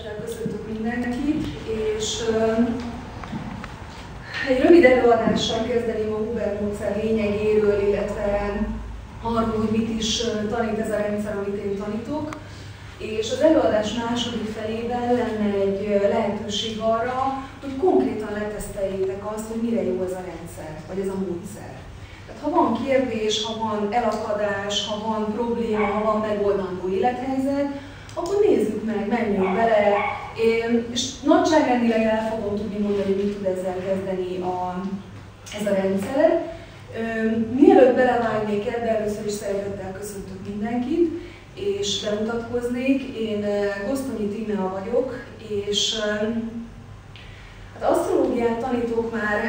Szeretettel köszöntök mindenkit, és egy rövid előadással kezdeném a Huber módszer lényegéről, illetve arról, hogy mit is tanít ez a rendszer, amit én tanítok. És az előadás második felében lenne egy lehetőség arra, hogy konkrétan leteszteljétek azt, hogy mire jó ez a rendszer, vagy ez a módszer. Tehát ha van kérdés, ha van elakadás, ha van probléma, ha van megoldandó élethelyzet, akkor nézzük meg, menjünk bele, és nagyságrendileg el fogom tudni mondani, mit tud ezzel kezdeni a, ez a rendszer. Mielőtt belevágnék ebbe, először is szeretettel köszöntök mindenkit, és bemutatkoznék. Én Gosztonyi Tímea vagyok, és hát asztrológiát tanítok már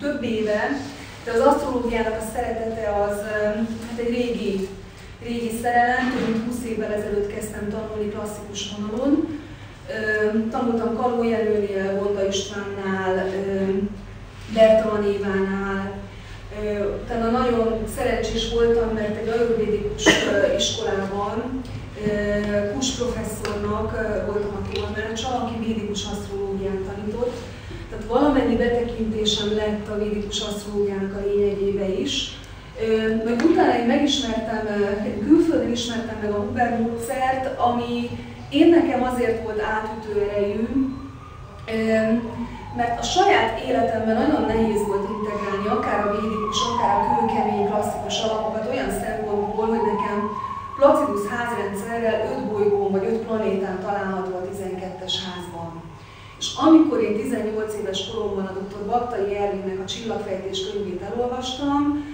több éve, de az asztrológiának a szeretete az hát egy régi régi szerelem, több mint 20 évvel ezelőtt kezdtem tanulni klasszikus vonalon. Tanultam Kaló Jelőnél, Gonda Istvánnál, Bertalan Évánál, utána nagyon szerencsés voltam, mert egy ajurvédikus iskolában Kus professzornak voltam a tolmácsa, aki védikus asztrológiát tanított. Tehát valamennyi betekintésem lett a védikus asztrológiának a lényegébe is. Meg utána én megismertem, külföldön ismertem meg a Huber módszert, ami én nekem azért volt átütő erejű, mert a saját életemben nagyon nehéz volt integrálni akár a védikus, akár a kőkemény klasszikus alapokat olyan szempontból, hogy nekem Placidus házrendszerrel 5 bolygón vagy 5 planétán található a 12-es házban. És amikor én 18 éves koromban a dr. Baktai Ervinnek a csillagfejtés könyvét elolvastam,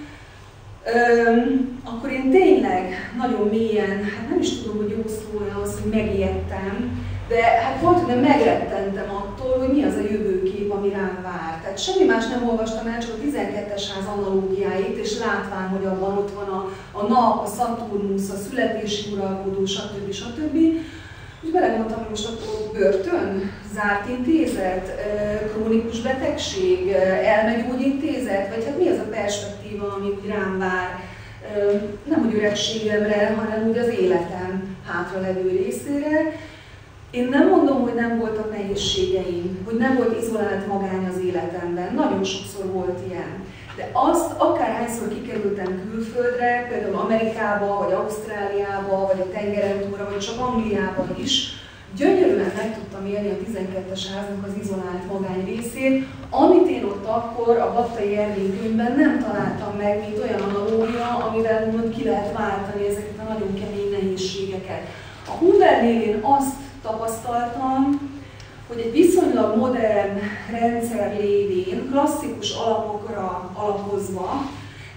Öm, akkor én tényleg nagyon mélyen, hát nem is tudom, hogy jó szó az, hogy megijedtem, de hát volt, hogy megrettentem attól, hogy mi az a jövőkép, ami rám vár. Tehát semmi más nem olvastam el, csak a 12-es ház analógiáit, és látván, hogy abban ott van a, a nap, a Saturnus, a születési uralkodó, stb. stb. És belegondoltam, hogy most akkor börtön, zárt intézet, krónikus betegség, elmegyógyintézet, vagy hát mi az a perspektíva, ami úgy rám vár, nem úgy öregségemre, hanem úgy az életem hátra levő részére. Én nem mondom, hogy nem voltak nehézségeim, hogy nem volt izolált magány az életemben, nagyon sokszor volt ilyen. De azt akárhányszor kikerültem külföldre, például Amerikába, vagy Ausztráliába, vagy a tengeren túlra, vagy csak Angliában is, gyönyörűen meg tudtam élni a 12-es háznak az izolált magány részét, amit én ott akkor a Battai Ervin könyvben nem találtam meg, mint olyan analógia, amivel mondom, ki lehet váltani ezeket a nagyon kemény nehézségeket. A Hubernél én azt tapasztaltam, hogy egy viszonylag modern rendszer lévén, klasszikus alapokra alapozva,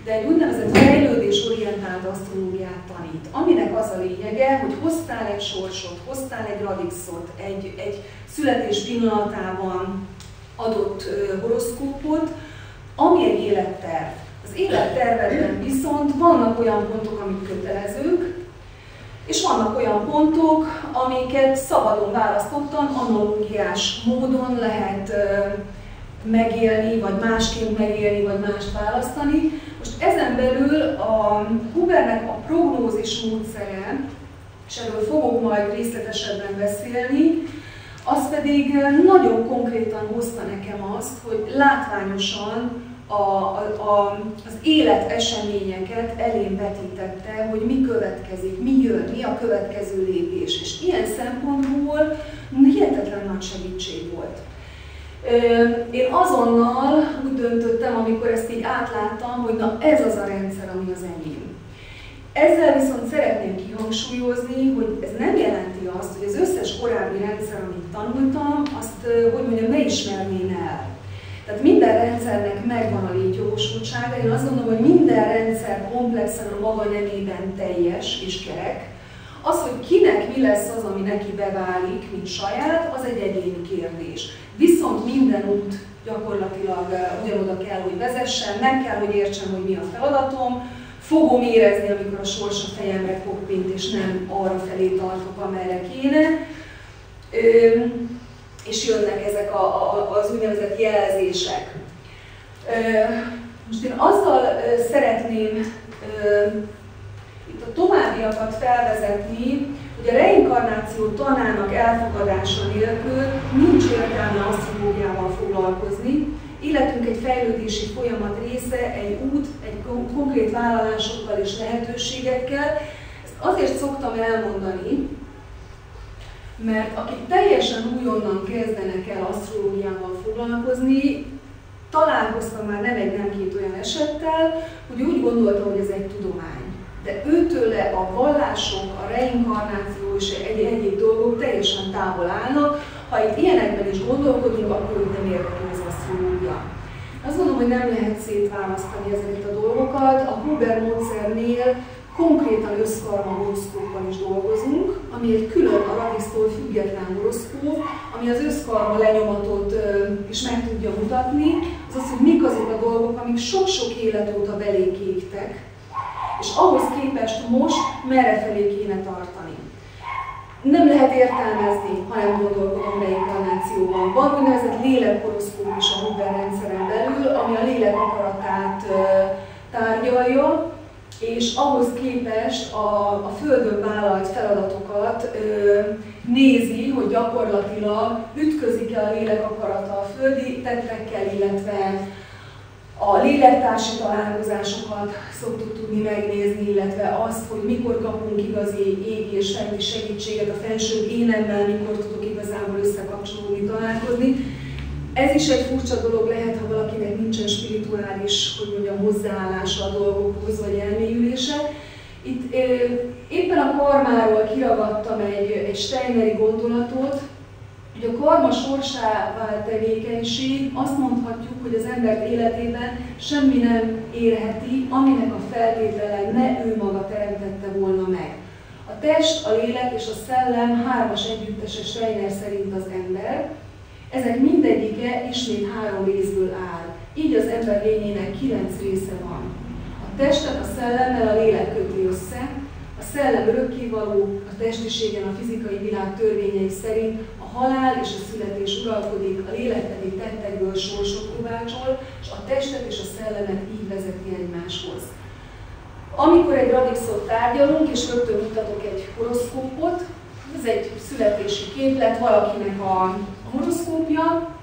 de egy úgynevezett fejlődésorientált asztrológiát tanít, aminek az a lényege, hogy hoztál egy sorsot, hoztál egy radixot, egy, egy születés pillanatában adott horoszkópot, ami egy életterv. Az élettervedben viszont vannak olyan pontok, amik kötelezők, és vannak olyan pontok, amiket szabadon választottan, analógiás módon lehet megélni, vagy másként megélni, vagy mást választani. Most ezen belül a Hubernek a prognózis módszere, és erről fogok majd részletesebben beszélni, az pedig nagyon konkrétan hozta nekem azt, hogy látványosan a, a, az élet eseményeket elém vetítette, hogy mi következik, mi jön, mi a következő lépés. És ilyen szempontból hihetetlen nagy segítség volt. Én azonnal úgy döntöttem, amikor ezt így átláttam, hogy na ez az a rendszer, ami az enyém. Ezzel viszont szeretném kihangsúlyozni, hogy ez nem jelenti azt, hogy az összes korábbi rendszer, amit tanultam, azt, hogy mondjam, ne ismerném el. Tehát minden rendszernek megvan a létjogosultsága. Én azt gondolom, hogy minden rendszer komplexen a maga nemében teljes és kerek. Az, hogy kinek mi lesz az, ami neki beválik, mint saját, az egy egyéni kérdés. Viszont minden út gyakorlatilag ugyanoda kell, hogy vezessen, meg kell, hogy értsem, hogy mi a feladatom, fogom érezni, amikor a sors a fejemre koppint, és nem arra felé tartok, amerre kéne és jönnek ezek a, a, az úgynevezett jelzések. Most én azzal szeretném itt a továbbiakat felvezetni, hogy a reinkarnáció tanának elfogadása nélkül nincs értelme asztrológiával foglalkozni. Életünk egy fejlődési folyamat része, egy út, egy konkrét vállalásokkal és lehetőségekkel. Ezt azért szoktam elmondani, mert akik teljesen újonnan kezdenek el asztrológiával foglalkozni, találkoztam már nem egy, nem két olyan esettel, hogy úgy gondolta, hogy ez egy tudomány. De őtőle a vallások, a reinkarnáció és egy egyéb dolgok teljesen távol állnak. Ha itt ilyenekben is gondolkodunk, akkor úgy nem érdekli az asztrológia. Azt gondolom, hogy nem lehet szétválasztani ezeket a dolgokat. A Huber módszernél konkrétan összkarma horoszkóppal is dolgozunk, ami egy külön a radisztól független horoszkóp, ami az összkarma lenyomatot is meg tudja mutatni, az az, hogy mik azok a dolgok, amik sok-sok élet óta belénk égtek, és ahhoz képest most merre felé kéne tartani. Nem lehet értelmezni, ha nem gondolkodom reinkarnációban. Van úgynevezett lélekhoroszkóp is a Huber rendszeren belül, ami a lélek akaratát tárgyalja, és ahhoz képest a, a Földön vállalt feladatokat ö, nézi, hogy gyakorlatilag ütközik-e a lélek akarata a földi tettekkel, illetve a lélektársi találkozásokat szoktuk tudni megnézni, illetve azt, hogy mikor kapunk igazi ég és fenti segítséget a felső énemmel, mikor tudok igazából összekapcsolódni, találkozni. Ez is egy furcsa dolog lehet, ha valakinek nincsen spirituális, hogy mondjam, hozzáállása a dolgokhoz, vagy elmélyülése. Itt éppen a karmáról kiragadtam egy, egy Steineri gondolatot, hogy a karma sorsává tevékenység azt mondhatjuk, hogy az ember életében semmi nem érheti, aminek a feltétele ne ő maga teremtette volna meg. A test, a lélek és a szellem hármas együttese Steiner szerint az ember, ezek mindegyike ismét három részből áll. Így az ember lényének kilenc része van. A testet a szellemmel a lélek köti össze, a szellem örökkévaló, a testiségen a fizikai világ törvényei szerint halál és a születés uralkodik, a lélek pedig tettekből sorsot kovácsol, és a testet és a szellemet így vezeti egymáshoz. Amikor egy radixot tárgyalunk, és rögtön mutatok egy horoszkópot, ez egy születési képlet, valakinek a horoszkópja,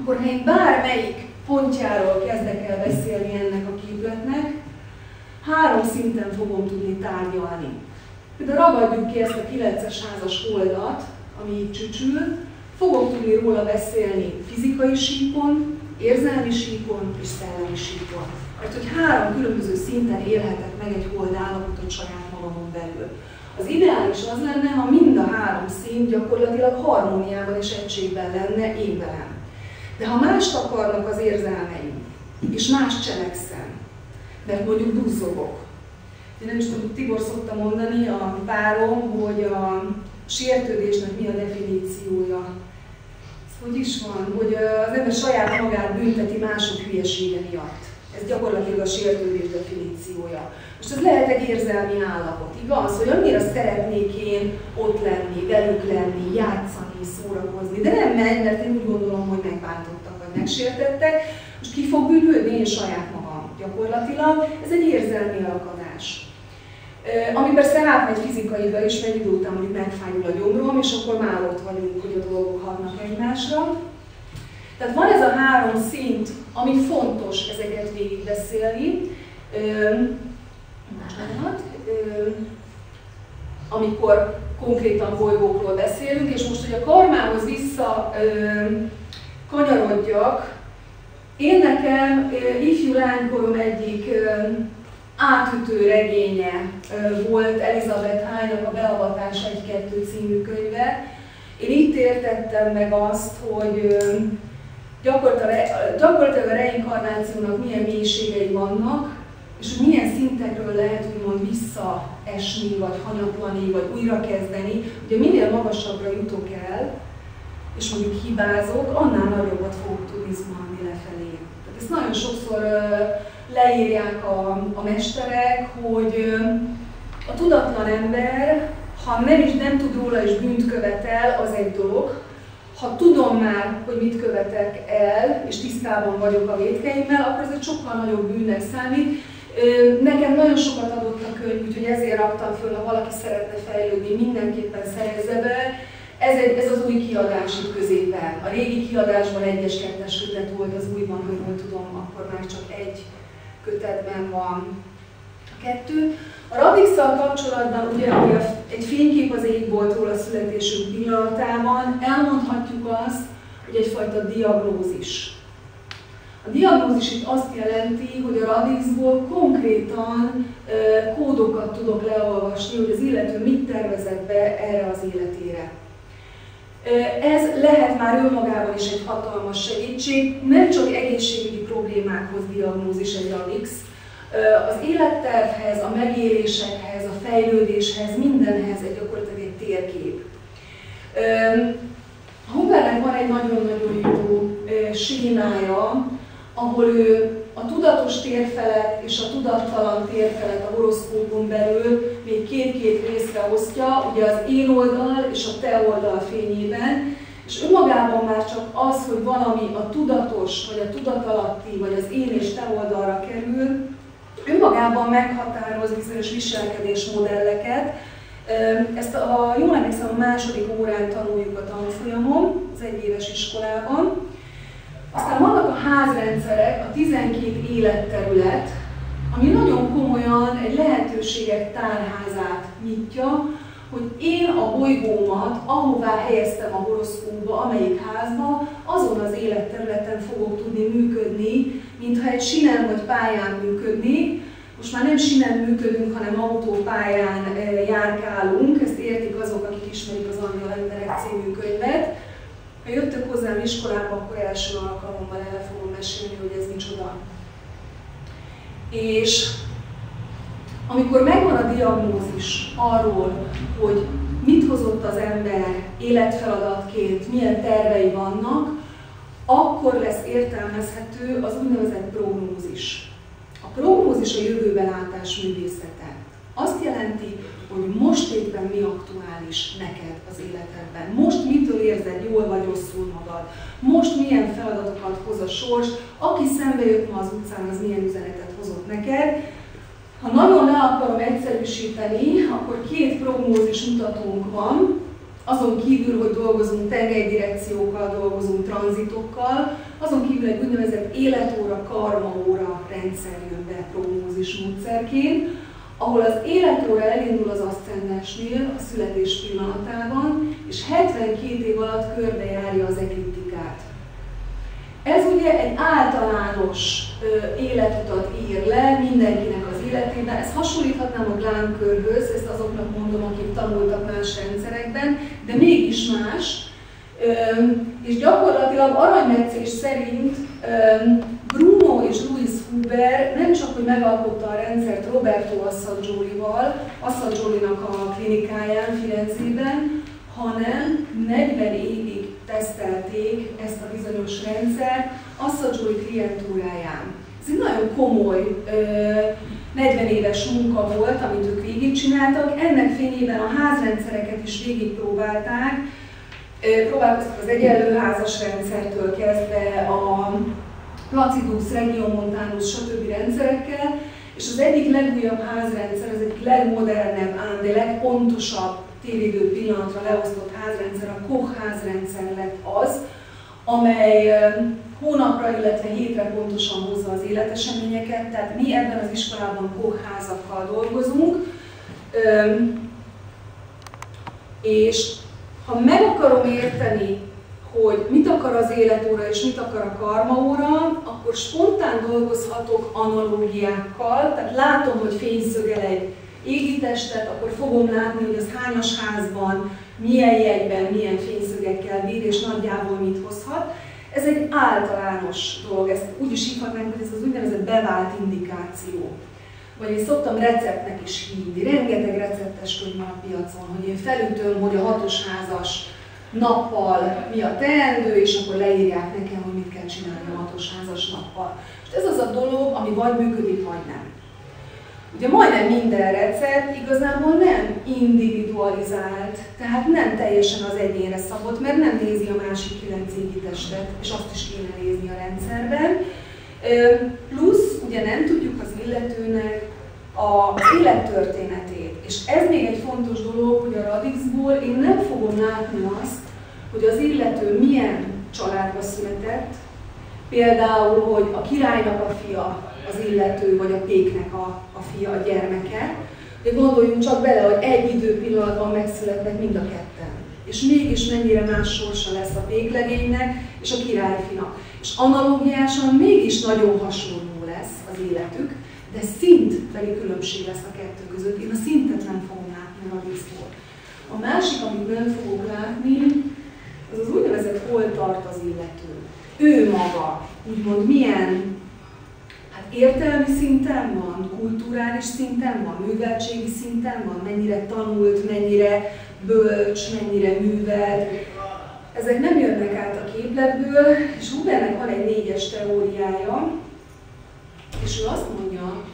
akkor ha én bármelyik pontjáról kezdek el beszélni ennek a képletnek, három szinten fogom tudni tárgyalni. Például ragadjuk ki ezt a 9-es házas oldat, ami itt csücsül, fogok tudni róla beszélni fizikai síkon, érzelmi síkon és szellemi síkon. Mert hogy három különböző szinten élhetek meg egy hold állapotot saját magamon belül. Az ideális az lenne, ha mind a három szint gyakorlatilag harmóniában és egységben lenne én velem. De ha mást akarnak az érzelmeim, és más cselekszem, mert mondjuk duzzogok. Én nem is tudom, Tibor szokta mondani a párom, hogy a sértődésnek mi a definíciója. Ez hogy is van? Hogy az ember saját magát bünteti mások hülyesége miatt. Ez gyakorlatilag a sértődés definíciója. Most ez lehet egy érzelmi állapot, igaz? Hogy annyira szeretnék én ott lenni, velük lenni, játszani, szórakozni, de nem megy, mert én úgy gondolom, hogy megbántottak vagy megsértettek. Most ki fog bűnhődni? Én saját magam gyakorlatilag. Ez egy érzelmi alakadás. Ami persze átmegy fizikaiba is, mert idő után mondjuk megfájul a gyomrom, és akkor már ott vagyunk, hogy a dolgok hatnak egymásra. Tehát van ez a három szint, ami fontos ezeket végigbeszélni, amikor konkrétan bolygókról beszélünk, és most, hogy a karmához vissza kanyarodjak, én nekem ifjú lánykorom egyik átütő regénye volt Elizabeth Hyde-nak a Beavatás 1-2 című könyve. Én itt értettem meg azt, hogy gyakorlatilag a reinkarnációnak milyen mélységei vannak, és hogy milyen szintekről lehet úgymond visszaesni, vagy hanyatlani, vagy újrakezdeni. Ugye minél magasabbra jutok el, és mondjuk hibázok, annál nagyobbat fogok tudni zuhanni lefelé. Tehát ezt nagyon sokszor leírják a, a mesterek, hogy a tudatlan ember, ha nem is nem tud róla és bűnt követel, az egy dolog, ha tudom már, hogy mit követek el, és tisztában vagyok a védkeimmel, akkor ez egy sokkal nagyobb bűnnek számít. Nekem nagyon sokat adott a könyv, úgyhogy ezért raktam föl, ha valaki szeretne fejlődni, mindenképpen szerezze be. Ez, egy, ez az új kiadás itt középen. A régi kiadásban egyes kettes volt, az újban, jól tudom, akkor már csak egy kötetben van a kettő. A radix kapcsolatban ugye, ami egy fénykép az égboltról a születésünk pillanatában, elmondhatjuk azt, hogy egyfajta diagnózis. A diagnózis itt azt jelenti, hogy a radixból konkrétan kódokat tudok leolvasni, hogy az illető mit tervezett be erre az életére. Ez lehet már önmagában is egy hatalmas segítség, nem csak egészségügyi problémákhoz diagnózis egy radix, az élettervhez, a megélésekhez, a fejlődéshez, mindenhez egy gyakorlatilag egy térkép. Humbernek van egy nagyon-nagyon jó sémája, ahol ő a tudatos térfelet és a tudattalan térfelet a horoszkópon belül még két-két részre osztja, ugye az én oldal és a te oldal fényében, és önmagában már csak az, hogy valami a tudatos, vagy a tudatalatti, vagy az én és te oldalra kerül, önmagában meghatároz bizonyos viselkedésmodelleket. Ezt, a jól emlékszem, a második órán tanuljuk a tanfolyamon, az egyéves iskolában. Aztán vannak a házrendszerek, a 12 életterület, ami nagyon komolyan egy lehetőségek tárházát nyitja, hogy én a bolygómat, ahová helyeztem a horoszkóba, amelyik házba, azon az életterületen fogok tudni működni, mintha egy sinem vagy pályán működnék. Most már nem sinem működünk, hanem autópályán eh, járkálunk, ezt értik azok, akik ismerik az Angyal Emberek című könyvet. Ha jöttök hozzám iskolába, akkor első alkalommal el fogom mesélni, hogy ez micsoda. És amikor megvan a diagnózis arról, hogy mit hozott az ember életfeladatként, milyen tervei vannak, akkor lesz értelmezhető az úgynevezett prognózis. A prognózis a jövőbe látás művészete. Azt jelenti, hogy most éppen mi aktuális neked az életedben. Most mitől érzed jól vagy rosszul magad. Most milyen feladatokat hoz a sors. Aki szembe jött ma az utcán, az milyen üzenetet hozott neked. Ha nagyon le akarom egyszerűsíteni, akkor két prognózis mutatónk van, azon kívül, hogy dolgozunk tengelydirekciókkal, dolgozunk tranzitokkal, azon kívül egy úgynevezett életóra, karmaóra rendszer jön be prognózis módszerként, ahol az életóra elindul az aszcendensnél a születés pillanatában, és 72 év alatt körbejárja az ekliptikát. Ez ugye egy általános ö, életutat ír le mindenkinek az életében. Ezt hasonlíthatnám a glánkörhöz, ezt azoknak mondom, akik tanultak más rendszerekben, de mégis más. És gyakorlatilag aranymetszés szerint Bruno és Louis Huber nem csak, hogy megalkotta a rendszert Roberto Assagioli-val, Assagioli-nak a klinikáján Firenzében, hanem 40 évig tesztelték ezt a bizonyos rendszert Assagioli klientúráján. Ez egy nagyon komoly, 40 éves munka volt, amit ők végigcsináltak. Ennek fényében a házrendszereket is végigpróbálták. Próbálkoztak az egyenlő házas rendszertől kezdve a Placidus, Regiomontanus, stb. rendszerekkel, és az egyik legújabb házrendszer, az egyik legmodernebb, ám de legpontosabb téridő pillanatra leosztott házrendszer, a Koch házrendszer lett az, amely hónapra, illetve hétre pontosan hozza az életeseményeket, tehát mi ebben az iskolában Koch házakkal dolgozunk, és ha meg akarom érteni hogy mit akar az életóra és mit akar a karmaóra, akkor spontán dolgozhatok analógiákkal, tehát látom, hogy fényszögel egy égitestet, akkor fogom látni, hogy az hányas házban, milyen jegyben, milyen fényszögekkel bír, és nagyjából mit hozhat. Ez egy általános dolog, ezt úgy is hívhatnánk, hogy ez az úgynevezett bevált indikáció. Vagy én szoktam receptnek is hívni. Rengeteg receptes könyv van a piacon, hogy én felütöm, hogy a hatos házas nappal mi a teendő, és akkor leírják nekem, hogy mit kell csinálni a hatos házas nappal. És ez az a dolog, ami vagy működik, vagy nem. Ugye majdnem minden recept igazából nem individualizált, tehát nem teljesen az egyénre szabott, mert nem nézi a másik kilenc testet, és azt is kéne nézni a rendszerben. Plusz ugye nem tudjuk az illetőnek a élettörténetét. És ez még egy fontos dolog, hogy a Radixból én nem fogom látni azt, hogy az illető milyen családba született, például, hogy a királynak a fia az illető, vagy a péknek a, a fia, a gyermeke, de gondoljunk csak bele, hogy egy időpillanatban megszületnek mind a ketten. És mégis mennyire más sorsa lesz a péklegénynek és a királyfinak. És analógiásan mégis nagyon hasonló lesz az életük, de szintbeli különbség lesz a kettő között. Én a szintet nem fogom látni a diszkból. A másik, amit nem fogok látni, az az úgynevezett hol tart az illető. Ő maga, úgymond milyen hát értelmi szinten van, kulturális szinten van, műveltségi szinten van, mennyire tanult, mennyire bölcs, mennyire művelt. Ezek nem jönnek át a képletből, és Hubernek van egy négyes teóriája, és ő azt mondja,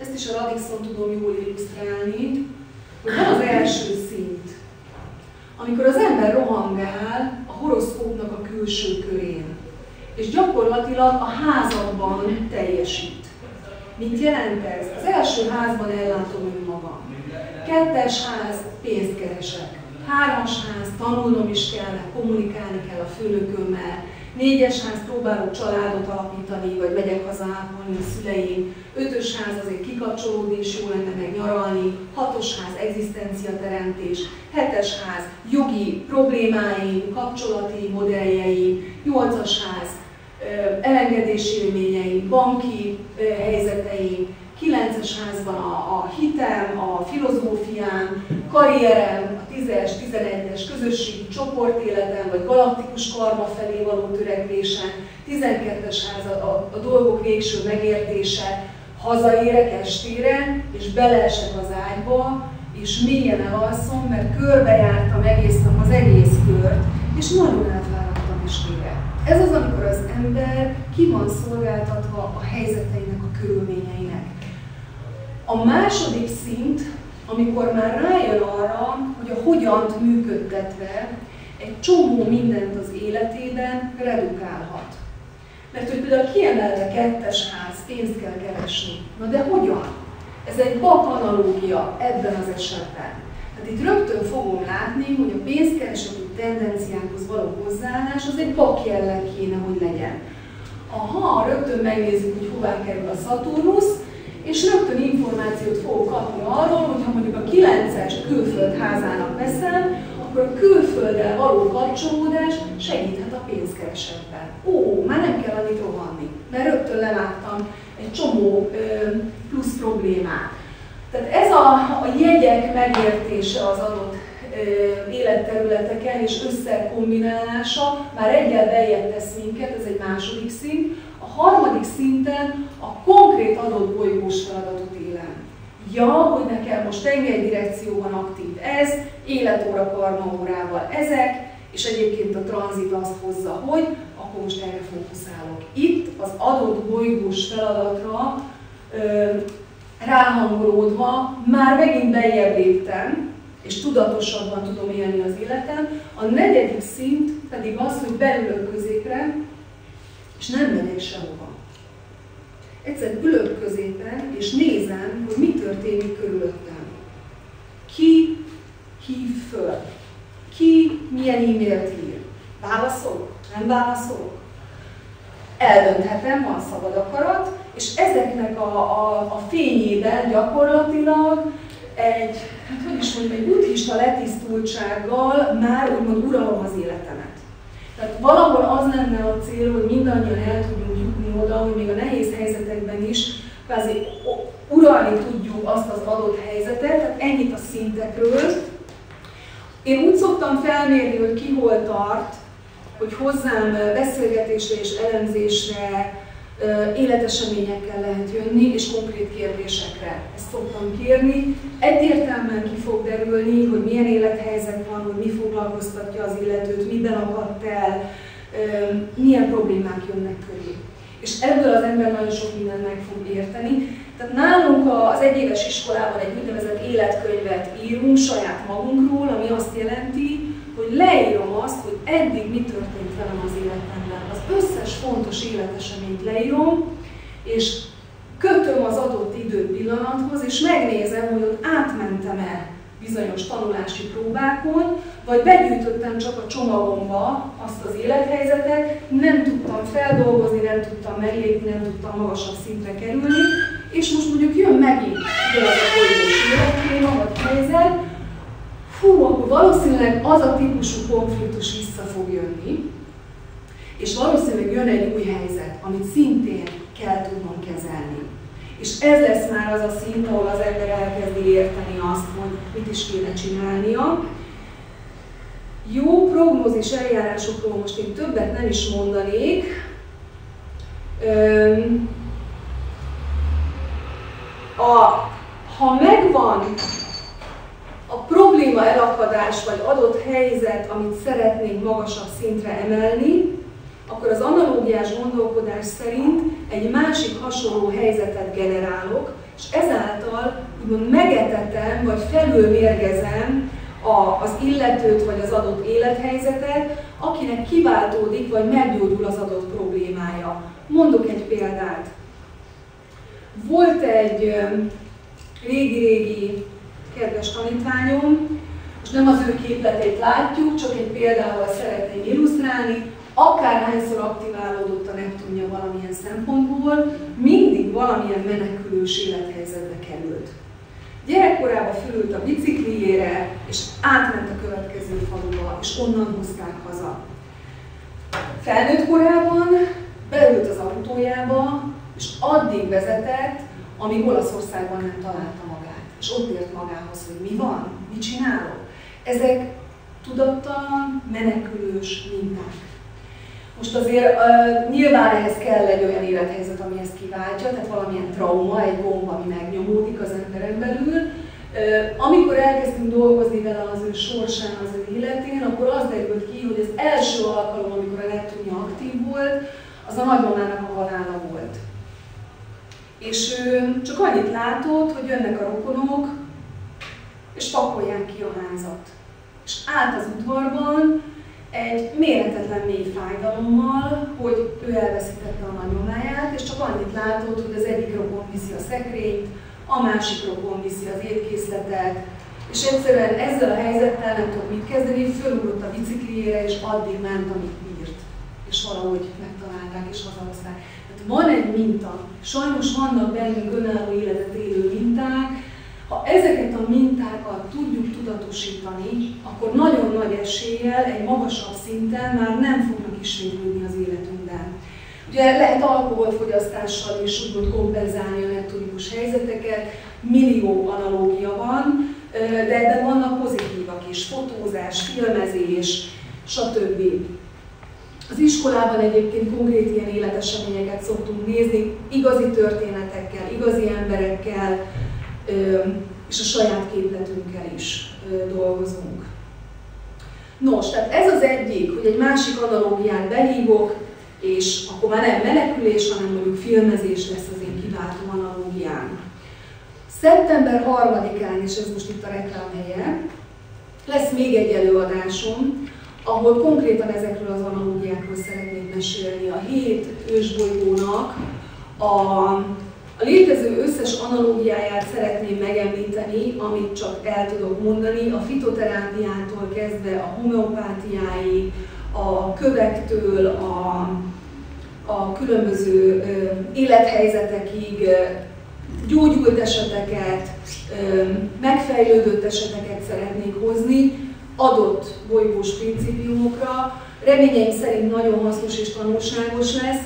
ezt is a Radixon tudom jól illusztrálni, hogy van az első szint, amikor az ember rohangál a horoszkópnak a külső körén, és gyakorlatilag a házakban teljesít. Mit jelent ez? Az első házban ellátom önmagam. Kettes ház, pénzt keresek. Hármas ház, tanulnom is kell, kommunikálni kell a főnökömmel, Négyes ház próbálok családot alapítani, vagy megyek haza ápolni a szüleim. Ötös ház azért kikapcsolódni is jó lenne meg nyaralni. Hatos ház egzisztencia teremtés. Hetes ház jogi problémáim, kapcsolati modelljeim. Nyolcas ház elengedési élményeim, banki helyzeteim, 9-es házban a, a hitem, a filozófiám, karrierem, a 10-es, 11-es közösségi csoportéletem, vagy galaktikus karma felé való törekvésem, 12-es ház a, a, dolgok végső megértése, hazaérek estére, és beleesek az ágyba, és mélyen elalszom, mert körbejártam egész nap az egész kört, és nagyon elfáradtam estére. Ez az, amikor az ember ki van szolgáltatva a helyzeteinek, a körülményeinek. A második szint, amikor már rájön arra, hogy a hogyant működtetve egy csomó mindent az életében redukálhat. Mert hogy például kiemelve kettes ház, pénzt kell keresni. Na de hogyan? Ez egy bak analógia ebben az esetben. Tehát itt rögtön fogom látni, hogy a pénzkereseti tendenciákhoz való hozzáállás az egy bak jelleg kéne, hogy legyen. Ha rögtön megnézzük, hogy hová kerül a Saturnus, és rögtön információt fogok kapni arról, hogy ha mondjuk a 9-es külföld házának veszem, akkor a külfölddel való kapcsolódás segíthet a pénzkeresetben. Ó, már nem kell annyit rohanni, mert rögtön leláttam egy csomó ö, plusz problémát. Tehát ez a, a jegyek megértése az adott életterületeken és összekombinálása már egyel bejebb tesz minket, ez egy második szint, harmadik szinten a konkrét adott bolygós feladatot élem. Ja, hogy nekem most tengelydirekcióban aktív ez, életóra karmaórával ezek, és egyébként a tranzit azt hozza, hogy akkor most erre fókuszálok. Itt az adott bolygós feladatra ö, ráhangolódva már megint bejebb léptem, és tudatosabban tudom élni az életem. A negyedik szint pedig az, hogy belülök középre, és nem megyek sehova. Egyszer ülök középen, és nézem, hogy mi történik körülöttem. Ki hív föl? Ki milyen e-mailt ír? Válaszolok? Nem válaszolok? Eldönthetem, van szabad akarat, és ezeknek a, a, a fényében gyakorlatilag egy, hát hogy is mondjam, egy buddhista letisztultsággal már úgymond uralom az életemet. Tehát valahol az lenne a cél, hogy mindannyian el tudjunk jutni oda, hogy még a nehéz helyzetekben is kvázi uralni tudjuk azt az adott helyzetet, tehát ennyit a szintekről. Én úgy szoktam felmérni, hogy ki hol tart, hogy hozzám beszélgetésre és elemzésre, életeseményekkel lehet jönni, és konkrét kérdésekre. Ezt szoktam kérni. Egyértelműen ki fog derülni, hogy milyen élethelyzet van, hogy mi foglalkoztatja az illetőt, miben akadt el, milyen problémák jönnek köré. És ebből az ember nagyon sok mindent meg fog érteni. Tehát nálunk az egyéves iskolában egy úgynevezett életkönyvet írunk saját magunkról, ami azt jelenti, hogy leírom azt, hogy eddig mi történt velem az életemben. Az összes fontos életeseményt leírom, és kötöm az adott időpillanathoz, és megnézem, hogy ott átmentem-e bizonyos tanulási próbákon, vagy begyűjtöttem csak a csomagomba azt az élethelyzetet, nem tudtam feldolgozni, nem tudtam meglépni, nem tudtam magasabb szintre kerülni, és most mondjuk jön megint az a bolygós élettéma, vagy helyzet, hú, akkor valószínűleg az a típusú konfliktus vissza fog jönni, és valószínűleg jön egy új helyzet, amit szintén kell tudnom kezelni. És ez lesz már az a szint, ahol az ember elkezdi érteni azt, hogy mit is kéne csinálnia. Jó prognózis eljárásokról most én többet nem is mondanék. A, ha megvan a probléma elakadás vagy adott helyzet, amit szeretnénk magasabb szintre emelni, akkor az analógiás gondolkodás szerint egy másik hasonló helyzetet generálok, és ezáltal úgymond megetetem, vagy felülmérgezem a, az illetőt, vagy az adott élethelyzetet, akinek kiváltódik, vagy meggyógyul az adott problémája. Mondok egy példát. Volt egy régi-régi kedves tanítványom, most nem az ő képletét látjuk, csak egy példával szeretném illusztrálni, akárhányszor aktiválódott a Neptunja valamilyen szempontból, mindig valamilyen menekülős élethelyzetbe került. Gyerekkorában fölült a bicikliére, és átment a következő faluba, és onnan hozták haza. Felnőtt korában beült az autójába, és addig vezetett, amíg Olaszországban nem találta magát. És ott ért magához, hogy mi van, mit csinálok. Ezek tudattalan, menekülős minták. Most azért uh, nyilván ehhez kell egy olyan élethelyzet, ami ezt kiváltja, tehát valamilyen trauma, egy bomba, ami megnyomódik az emberen belül. Uh, amikor elkezdtünk dolgozni vele az ő sorsán, az ő életén, akkor az derült ki, hogy az első alkalom, amikor a Neptunia aktív volt, az a nagymamának a halála volt. És ő csak annyit látott, hogy jönnek a rokonok, és pakolják ki a házat. És állt az udvarban, egy méretetlen mély fájdalommal, hogy ő elveszítette a nagymamáját, és csak annyit látott, hogy az egyik rokon viszi a szekrényt, a másik rokon viszi az étkészletet, és egyszerűen ezzel a helyzettel nem tudott mit kezdeni, fölugrott a bicikliére, és addig ment, amit bírt. És valahogy megtalálták, és hazahozták. Van egy minta. Sajnos vannak bennünk önálló életet élő minták, ha ezeket a mintákat tudjuk tudatosítani, akkor nagyon nagy eséllyel egy magasabb szinten már nem fognak ismétlődni az életünkben. Ugye lehet alkoholfogyasztással is úgy kompenzálni a nettonikus helyzeteket, millió analógia van, de ebben vannak pozitívak is, fotózás, filmezés, stb. Az iskolában egyébként konkrét ilyen életeseményeket szoktunk nézni, igazi történetekkel, igazi emberekkel, és a saját képletünkkel is dolgozunk. Nos, tehát ez az egyik, hogy egy másik analógiát behívok, és akkor már nem menekülés, hanem mondjuk filmezés lesz az én kiváltó analógiám. Szeptember 3-án, és ez most itt a reklám helye, lesz még egy előadásom, ahol konkrétan ezekről az analógiákról szeretnék mesélni. A hét ősbolygónak a a létező összes analógiáját szeretném megemlíteni, amit csak el tudok mondani, a fitoterápiától kezdve a homeopátiáig, a kövektől, a, a különböző ö, élethelyzetekig, gyógyult eseteket, ö, megfejlődött eseteket szeretnék hozni, adott bolygós principiumokra. Reményeim szerint nagyon hasznos és tanulságos lesz,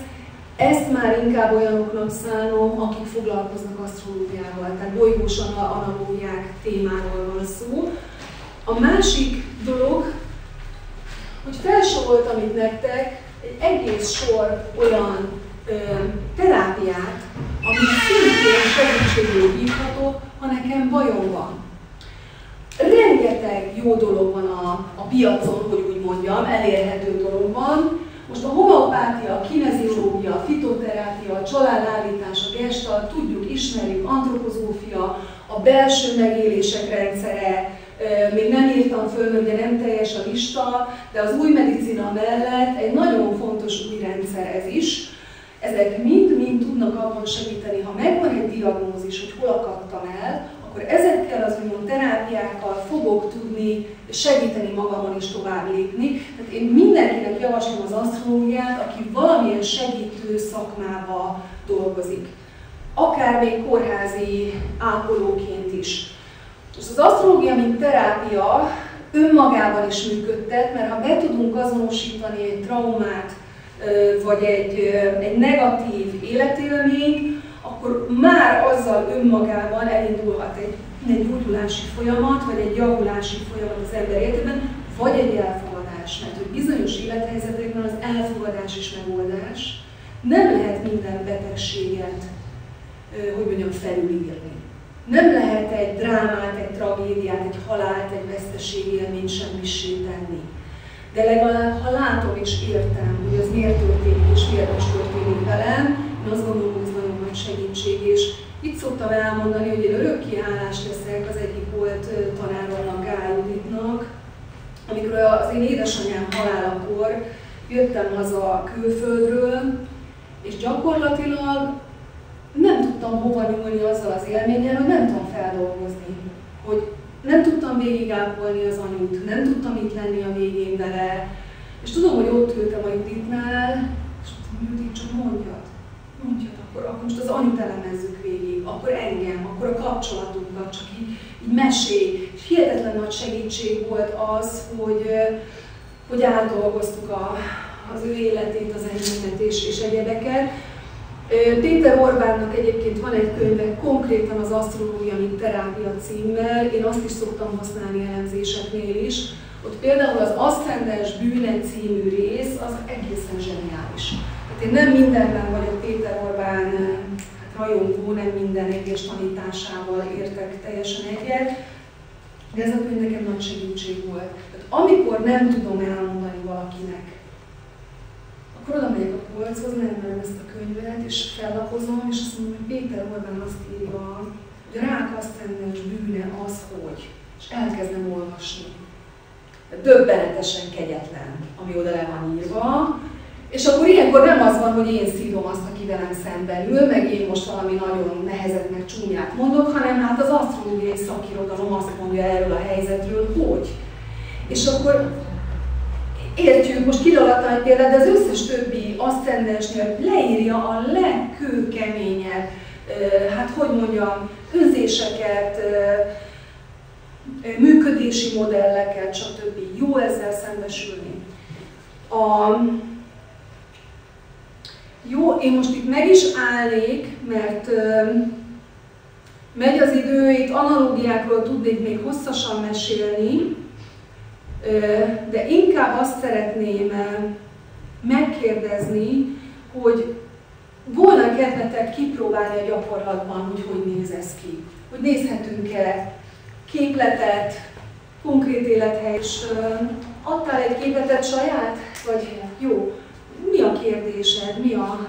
ezt már inkább olyanoknak szánom, akik foglalkoznak asztrológiával, tehát bolygós analógiák témáról van szó. A másik dolog, hogy felsoroltam itt nektek egy egész sor olyan ö, terápiát, ami szintén segítségül hívható, ha nekem bajom van. Rengeteg jó dolog van a, a piacon, hogy úgy mondjam, elérhető dolog van, most a homeopátia, a kineziológia, a fitoterápia, a családállítás, a gestalt, tudjuk, ismerjük, antropozófia, a belső megélések rendszere, még nem írtam föl, mert ugye nem teljes a lista, de az új medicina mellett egy nagyon fontos új rendszer ez is. Ezek mind-mind tudnak abban segíteni, ha megvan egy diagnózis, hogy hol akadtam el, akkor ezekkel az úgymond terápiákkal fogok tudni segíteni magamon is tovább lépni. Tehát én mindenkinek javaslom az asztrológiát, aki valamilyen segítő szakmába dolgozik. Akár még kórházi ápolóként is. És az asztrológia, mint terápia, önmagában is működtet, mert ha be tudunk azonosítani egy traumát, vagy egy, egy negatív életélményt, akkor már azzal önmagában elindulhat egy, egy gyógyulási folyamat, vagy egy javulási folyamat az ember életében, vagy egy elfogadás. Mert hogy bizonyos élethelyzetekben az elfogadás is megoldás. Nem lehet minden betegséget, hogy mondjam, felülírni. Nem lehet egy drámát, egy tragédiát, egy halált, egy veszteségélményt semmissé tenni. De legalább, ha látom és értem, hogy az miért történik és miért most történik velem, én azt gondolom, hogy nagyon nagy segítség. És itt szoktam elmondani, hogy én örökké hálás leszek az egyik volt tanáromnak, Gál Juditnak, amikor az én édesanyám halálakor jöttem haza külföldről, és gyakorlatilag nem tudtam hova nyúlni azzal az élménnyel, hogy nem tudom feldolgozni. Hogy nem tudtam végigápolni az anyut, nem tudtam itt lenni a végén vele. És tudom, hogy ott ültem a Juditnál, és mondtam, Judit, csak mondjad, mondjad, akkor, akkor most az anyut elemezzük végig, akkor engem, akkor a kapcsolatunkat, csak így, így mesélj. És hihetetlen nagy segítség volt az, hogy, hogy átdolgoztuk a, az ő életét, az enyémet és, és egyebeket. Péter Orbánnak egyébként van egy könyve konkrétan az asztrológia, mint terápia címmel, én azt is szoktam használni elemzéseknél is. Ott például az Aszcendens bűne című rész az egészen zseniális. Hát én nem mindenben vagyok Péter Orbán hát rajongó, nem minden egyes tanításával értek teljesen egyet, de ez a könyv nekem nagy segítség volt. Tehát amikor nem tudom elmondani valakinek, akkor oda megyek a polchoz, leemelem ezt a könyvet, és fellapozom, és azt mondom, hogy Péter Orbán azt írja, hogy a rák aszcendens bűne az, hogy, és elkezdem olvasni. Döbbenetesen kegyetlen, ami oda le van írva, és akkor ilyenkor nem az van, hogy én szívom azt, aki velem szemben ül, meg én most valami nagyon nehezet, meg csúnyát mondok, hanem hát az asztrológiai szakirodalom azt mondja erről a helyzetről, hogy. És akkor értjük, most kilalata egy példát, de az összes többi aszcendensnél leírja a legkőkeményebb, hát hogy mondjam, önzéseket, működési modelleket, stb. Jó ezzel szembesülni. A, jó, én most itt meg is állnék, mert megy az idő, itt analógiákról tudnék még hosszasan mesélni, de inkább azt szeretném megkérdezni, hogy volna kedvetek kipróbálni a gyakorlatban, hogy hogy néz ez ki. Hogy nézhetünk-e képletet, konkrét élethely, és adtál egy képletet saját? Vagy jó, mi a kérdésed, mi a...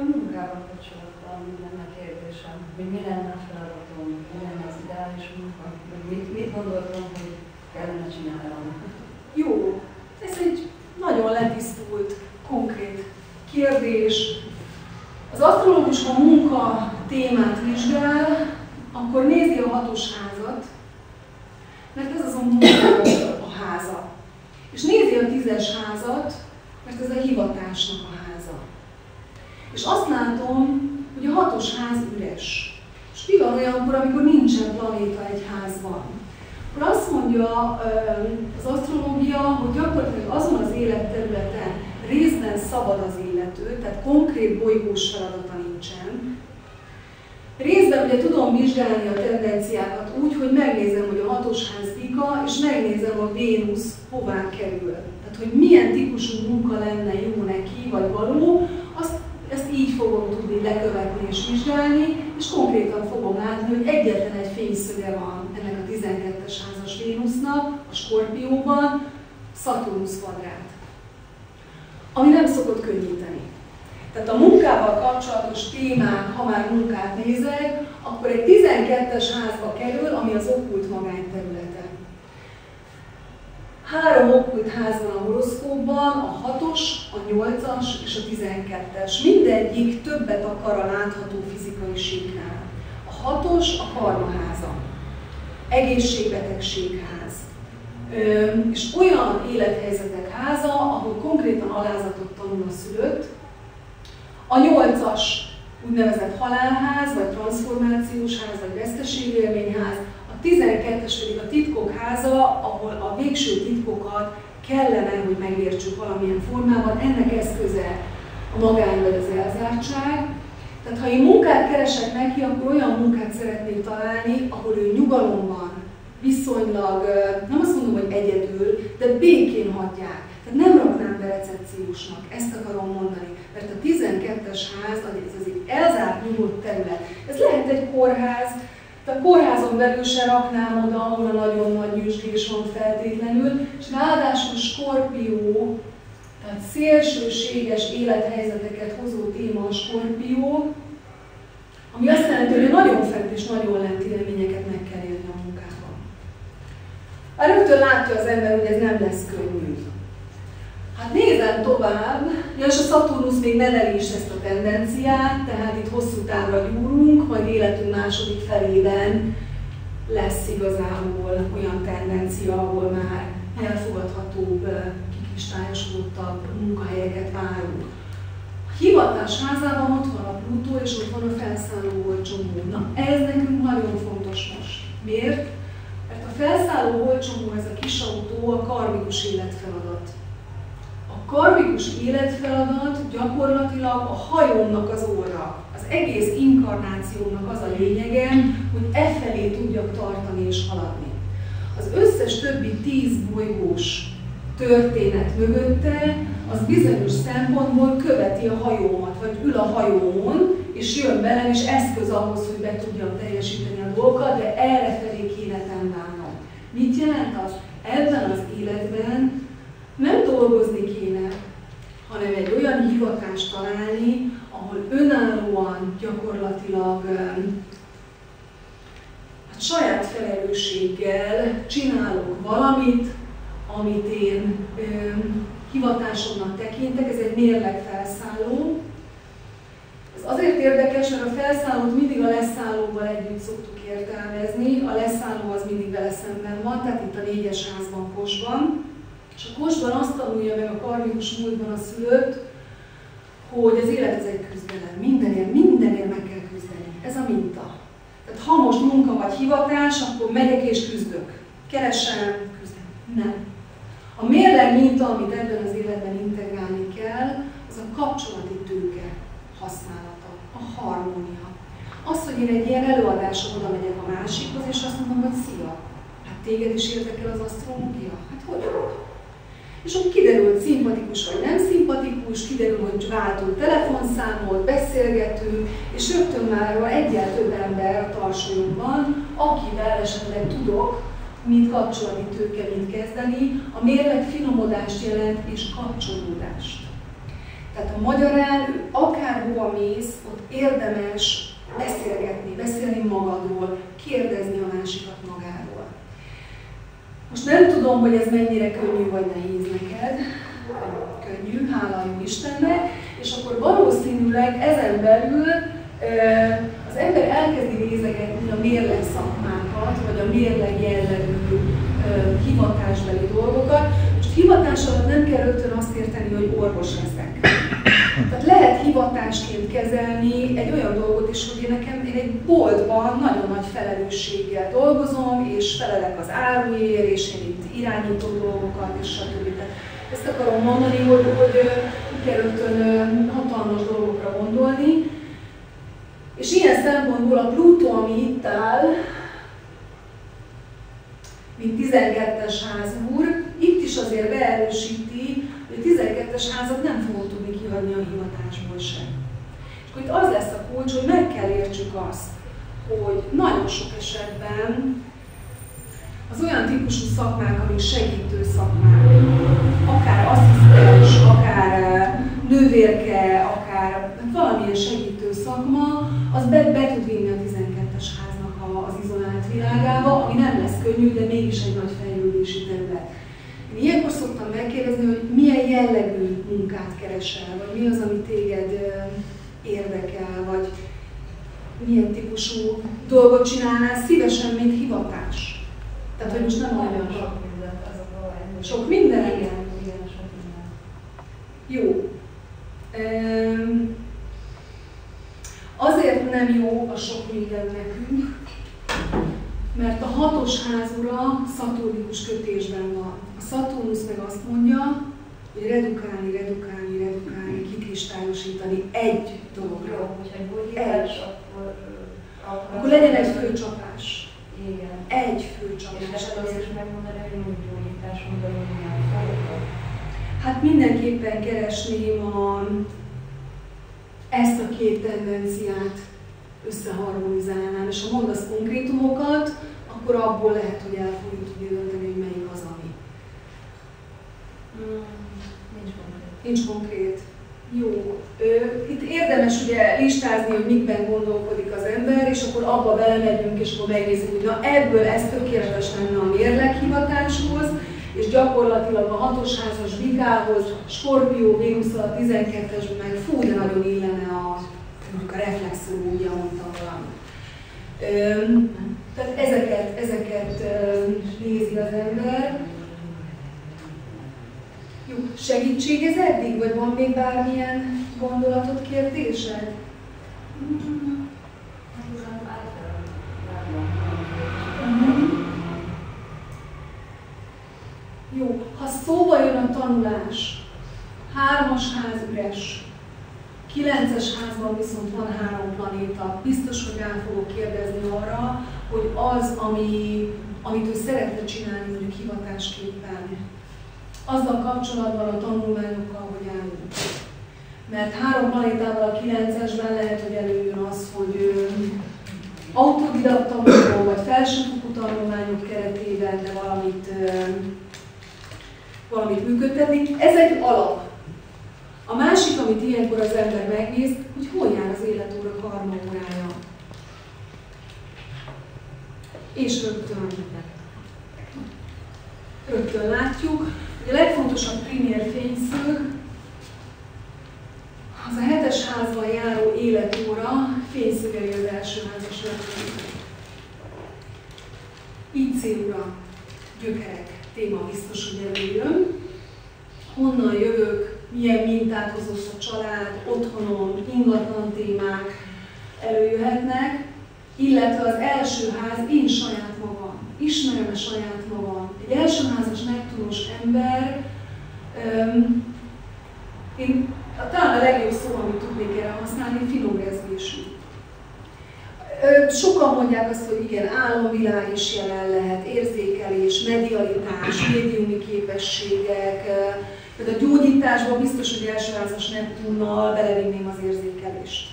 Munkával kapcsolatban lenne a kérdésem, hogy mi lenne a feladatom, mi lenne az ideális munka, mit, mit gondoltam, hogy kellene csinálnom. Jó, ez egy nagyon letisztult, konkrét kérdés. Az asztrológus, ha munka témát vizsgál, akkor nézi a hatos házat, mert ez az a munka a háza. És nézi a tízes házat, mert ez a hivatásnak a háza. És azt látom, hogy a hatos ház üres. És mi van olyankor, amikor nincsen planéta egy házban? akkor azt mondja az asztrológia, hogy gyakorlatilag azon az életterületen részben szabad az illető, tehát konkrét bolygós feladata nincsen. Részben ugye tudom vizsgálni a tendenciákat úgy, hogy megnézem, hogy a hatos ház pika, és megnézem a Vénusz hová kerül. Tehát, hogy milyen típusú munka lenne jó neki, vagy való, azt, ezt így fogom tudni lekövetni és vizsgálni, és konkrétan fogom látni, hogy egyetlen egy fényszöge van ennek a 12-es házas Vénusznak, a Skorpióban, Szaturnusz kvadrát. Ami nem szokott könnyíteni. Tehát a munkával kapcsolatos témák, ha már munkát nézek, akkor egy 12-es házba kerül, ami az okkult magányterülete. Elfordult ház van a horoszkópban, a 6-os, a 8-as és a 12-es. Mindegyik többet akar a látható fizikaiségnál. A 6-os a karmaháza, egészségbetegségház, és olyan élethelyzetek háza, ahol konkrétan alázatot tanul a szülött. A 8-as úgynevezett halálház, vagy transformációs ház, vagy veszteségélményház, 12-es pedig a titkok háza, ahol a végső titkokat kellene, hogy megértsük valamilyen formában. Ennek eszköze a magány az elzártság. Tehát ha én munkát keresek neki, akkor olyan munkát szeretnék találni, ahol ő nyugalomban, viszonylag, nem azt mondom, hogy egyedül, de békén hagyják. Tehát nem raknám be recepciósnak, ezt akarom mondani. Mert a 12-es ház, az egy elzárt, nyugodt terület. Ez lehet egy kórház, a kórházon belül se raknám oda, ahol a nagyon nagy nyüzsgés van feltétlenül, és ráadásul skorpió, tehát szélsőséges élethelyzeteket hozó téma a skorpió, ami azt jelenti, hogy nagyon fent és nagyon lent élményeket meg kell élni a munkában. Már rögtön látja az ember, hogy ez nem lesz könnyű. Hát nézem tovább, ja, és a Saturnus még neveli is ezt a tendenciát, tehát itt hosszú távra gyúrunk, majd életünk második felében lesz igazából olyan tendencia, ahol már elfogadhatóbb, kikristályosodottabb munkahelyeket várunk. A hivatás házában ott van a Plutó, és ott van a felszálló olcsomó. Na, ez nekünk nagyon fontos most. Miért? Mert a felszálló olcsomó, ez a kis autó, a karmikus életfeladat karmikus életfeladat gyakorlatilag a hajónak az óra. Az egész inkarnációnak az a lényege, hogy e felé tudjak tartani és haladni. Az összes többi tíz bolygós történet mögötte, az bizonyos szempontból követi a hajómat, vagy ül a hajómon, és jön velem, és eszköz ahhoz, hogy be tudjam teljesíteni a dolgokat, de erre felé kéne tendálnom. Mit jelent az? Ebben az életben nem dolgozni kéne, hanem egy olyan hivatást találni, ahol önállóan gyakorlatilag hát saját felelősséggel csinálok valamit, amit én hivatásomnak tekintek, ez egy mérleg felszálló. Ez azért érdekes, mert a felszállót mindig a leszállóval együtt szoktuk értelmezni, a leszálló az mindig vele szemben van, tehát itt a négyes házban Kosban. És a kosban azt tanulja meg a karmikus múltban a szülött, hogy az élet ez egy küzdelem. Mindenért, mindenért meg kell küzdeni. Ez a minta. Tehát ha most munka vagy hivatás, akkor megyek és küzdök. Keresem, küzdök. Nem. A mérleg minta, amit ebben az életben integrálni kell, az a kapcsolati tőke használata, a harmónia. Az, hogy én egy ilyen előadáson oda megyek a másikhoz, és azt mondom, hogy szia, hát téged is érdekel az asztrológia? Hát hogy? És ott kiderült szimpatikus vagy nem szimpatikus, kiderül, hogy váltó telefonszámot, beszélgetünk, és rögtön már egyel több ember a tarsolyunkban, akivel esetleg tudok, mint kapcsolati tőke, mint kezdeni. A mérleg finomodást jelent és kapcsolódást. Tehát a magyarán akárhova mész, ott érdemes beszélgetni, beszélni magadról, kérdezni a másikat magáról. Most nem tudom, hogy ez mennyire könnyű vagy nehéz neked. Könnyű, hála Istennek. És akkor valószínűleg ezen belül az ember elkezdi nézegetni a mérleg szakmákat, vagy a mérleg jellegű hivatásbeli dolgokat. És hivatás alatt nem kell rögtön azt érteni, hogy orvos leszek. Tehát lehet hivatásként kezelni egy olyan dolgot is, hogy én nekem én egy boltban nagyon nagy felelősséggel dolgozom, és felelek az áruért, és én itt irányítom dolgokat, és stb. Ezt akarom mondani, hogy, hogy kell rögtön hatalmas dolgokra gondolni. És ilyen szempontból a Plutó, ami itt áll, mint 12-es házúr, itt is azért beerősíti, hogy a 12-es házat nem fogom kiadni a hivatásból sem. És akkor itt az lesz a kulcs, hogy meg kell értsük azt, hogy nagyon sok esetben az olyan típusú szakmák, amik segítő szakmák, akár asszisztens, akár eh, nővérke, akár valamilyen segítő szakma, az be, be tud vinni a 12-es háznak az izolált világába, ami nem lesz könnyű, de mégis egy nagy fejlődési terület. Én ilyenkor szoktam megkérdezni, hogy milyen jellegű munkát keresel, vagy mi az, ami téged érdekel, vagy milyen típusú dolgot csinálnál szívesen, mint hivatás. Tehát, hogy most nem olyan sok minden, az a Sok minden? Igen, igen, sok minden. Jó. Azért nem jó a sok minden nekünk, mert a hatos házura szaturnikus kötésben van. Szaturnusz meg azt mondja, hogy redukálni, redukálni, redukálni, kikristályosítani egy dologra. Jó, hogyha gyógyítás, akkor, akkor legyen egy főcsapás. Igen. Egy főcsapás. És ezt azért is megmondani, hogy úgy gyógyításon belül milyen fogokat? Hát mindenképpen keresném a, ezt a két tendenciát összeharmonizálnám, és ha mondasz konkrétumokat, akkor abból lehet, hogy el fogjuk tudni dönteni, hogy melyik az, ami. Mm, nincs konkrét. Nincs konkrét. Jó. Itt érdemes ugye listázni, hogy mikben gondolkodik az ember, és akkor abba belemegyünk, és akkor megnézzük, hogy na ebből ez tökéletes lenne a mérleghivatáshoz, és gyakorlatilag a hatos házas bikához, Skorpió, Vénusz a 12-esben meg fú, de nagyon illene a, a reflexológia, mondta valami. Tehát ezeket, ezeket nézi az ember. Jó, segítség ez eddig, vagy van még bármilyen gondolatot, kérdésed? Jó, ha szóba jön a tanulás, hármas ház üres, kilences házban viszont van három planéta, biztos, hogy rá fogok kérdezni arra, hogy az, ami, amit ő szeretne csinálni mondjuk hivatásképpen, azzal kapcsolatban a tanulmányokkal, hogy állunk. Mert három planétával a kilencesben lehet, hogy előjön az, hogy autodidakta módon, vagy felsőfokú tanulmányok keretében, de valamit, valamit működtetni. Ez egy alap. A másik, amit ilyenkor az ember megnéz, hogy hol jár az életóra karma órája. És rögtön, rögtön látjuk, hogy a legfontosabb primér fényszög az a hetes házban járó életóra fényszögeli az első házas rögtön. Így célra gyökerek téma biztos, hogy előjön. Honnan jövök, milyen mintát hozott a család, otthonom, ingatlan témák előjöhetnek, illetve az első ház én saját magam, ismerem-e saját magam. Egy elsőházas nektunos ember, um, én talán a legjobb szó, amit tudnék erre használni, finomrezgésű. Sokan mondják azt, hogy igen, álomvilág is jelen lehet, érzékelés, medialitás, médiumi képességek, tehát a gyógyításban biztos, hogy elsőházas Neptunnal belevinném az érzékelést.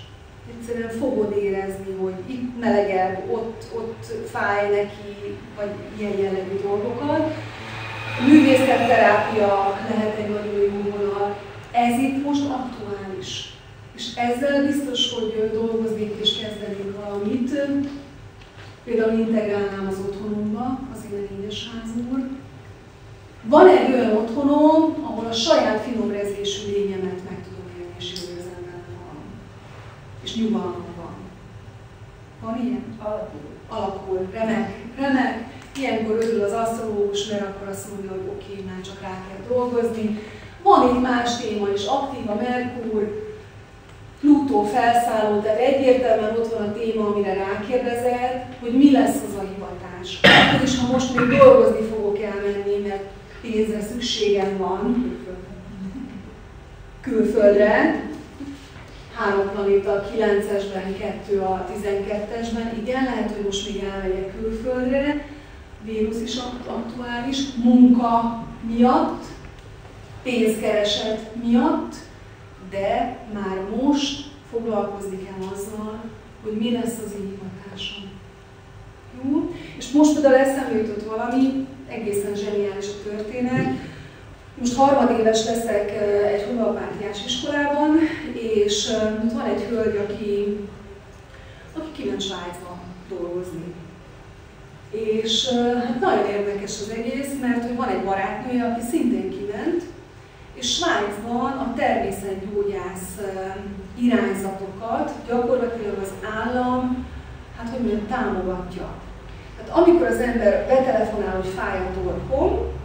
Egyszerűen fogod érezni, hogy itt melegebb, ott, ott fáj neki, vagy ilyen jellegű dolgokat. Művészetterápia lehet egy nagyon jó vonal. Ez itt most aktuális. És ezzel biztos, hogy dolgoznék és kezdenék valamit. Például integrálnám az otthonomba, az én négyes házúr, van egy olyan otthonom, ahol a saját finomrezésű lényemet És nyugalom van. Van ilyen? Alakul. Alakul. Remek. Remek. Ilyenkor örül az asztrológus, mert akkor azt mondja, hogy oké, okay, már csak rá kell dolgozni. Van itt más téma is, aktív a Merkur, Plutó felszálló, tehát egyértelműen ott van a téma, amire rákérdezel, hogy mi lesz az a hivatás. Akkor is, ha most még dolgozni fogok elmenni, mert pénzre szükségem van külföldre, három planéta a 9-esben, kettő a 12-esben, igen, lehet, hogy most még elmegyek külföldre, Vénusz is aktuális, munka miatt, pénzkereset miatt, de már most foglalkozni kell azzal, hogy mi lesz az én hatásom. Jó? És most például eszembe jutott valami, egészen zseniális a történet. Most harmadéves leszek egy homeopátiás iskolában, és van egy hölgy, aki, aki kiment Svájcba dolgozni. És hát nagyon érdekes az egész, mert hogy van egy barátnője, aki szintén kiment, és Svájcban a természetgyógyász irányzatokat gyakorlatilag az állam, hát hogy mondjam, támogatja. Tehát amikor az ember betelefonál, hogy fáj a torkom,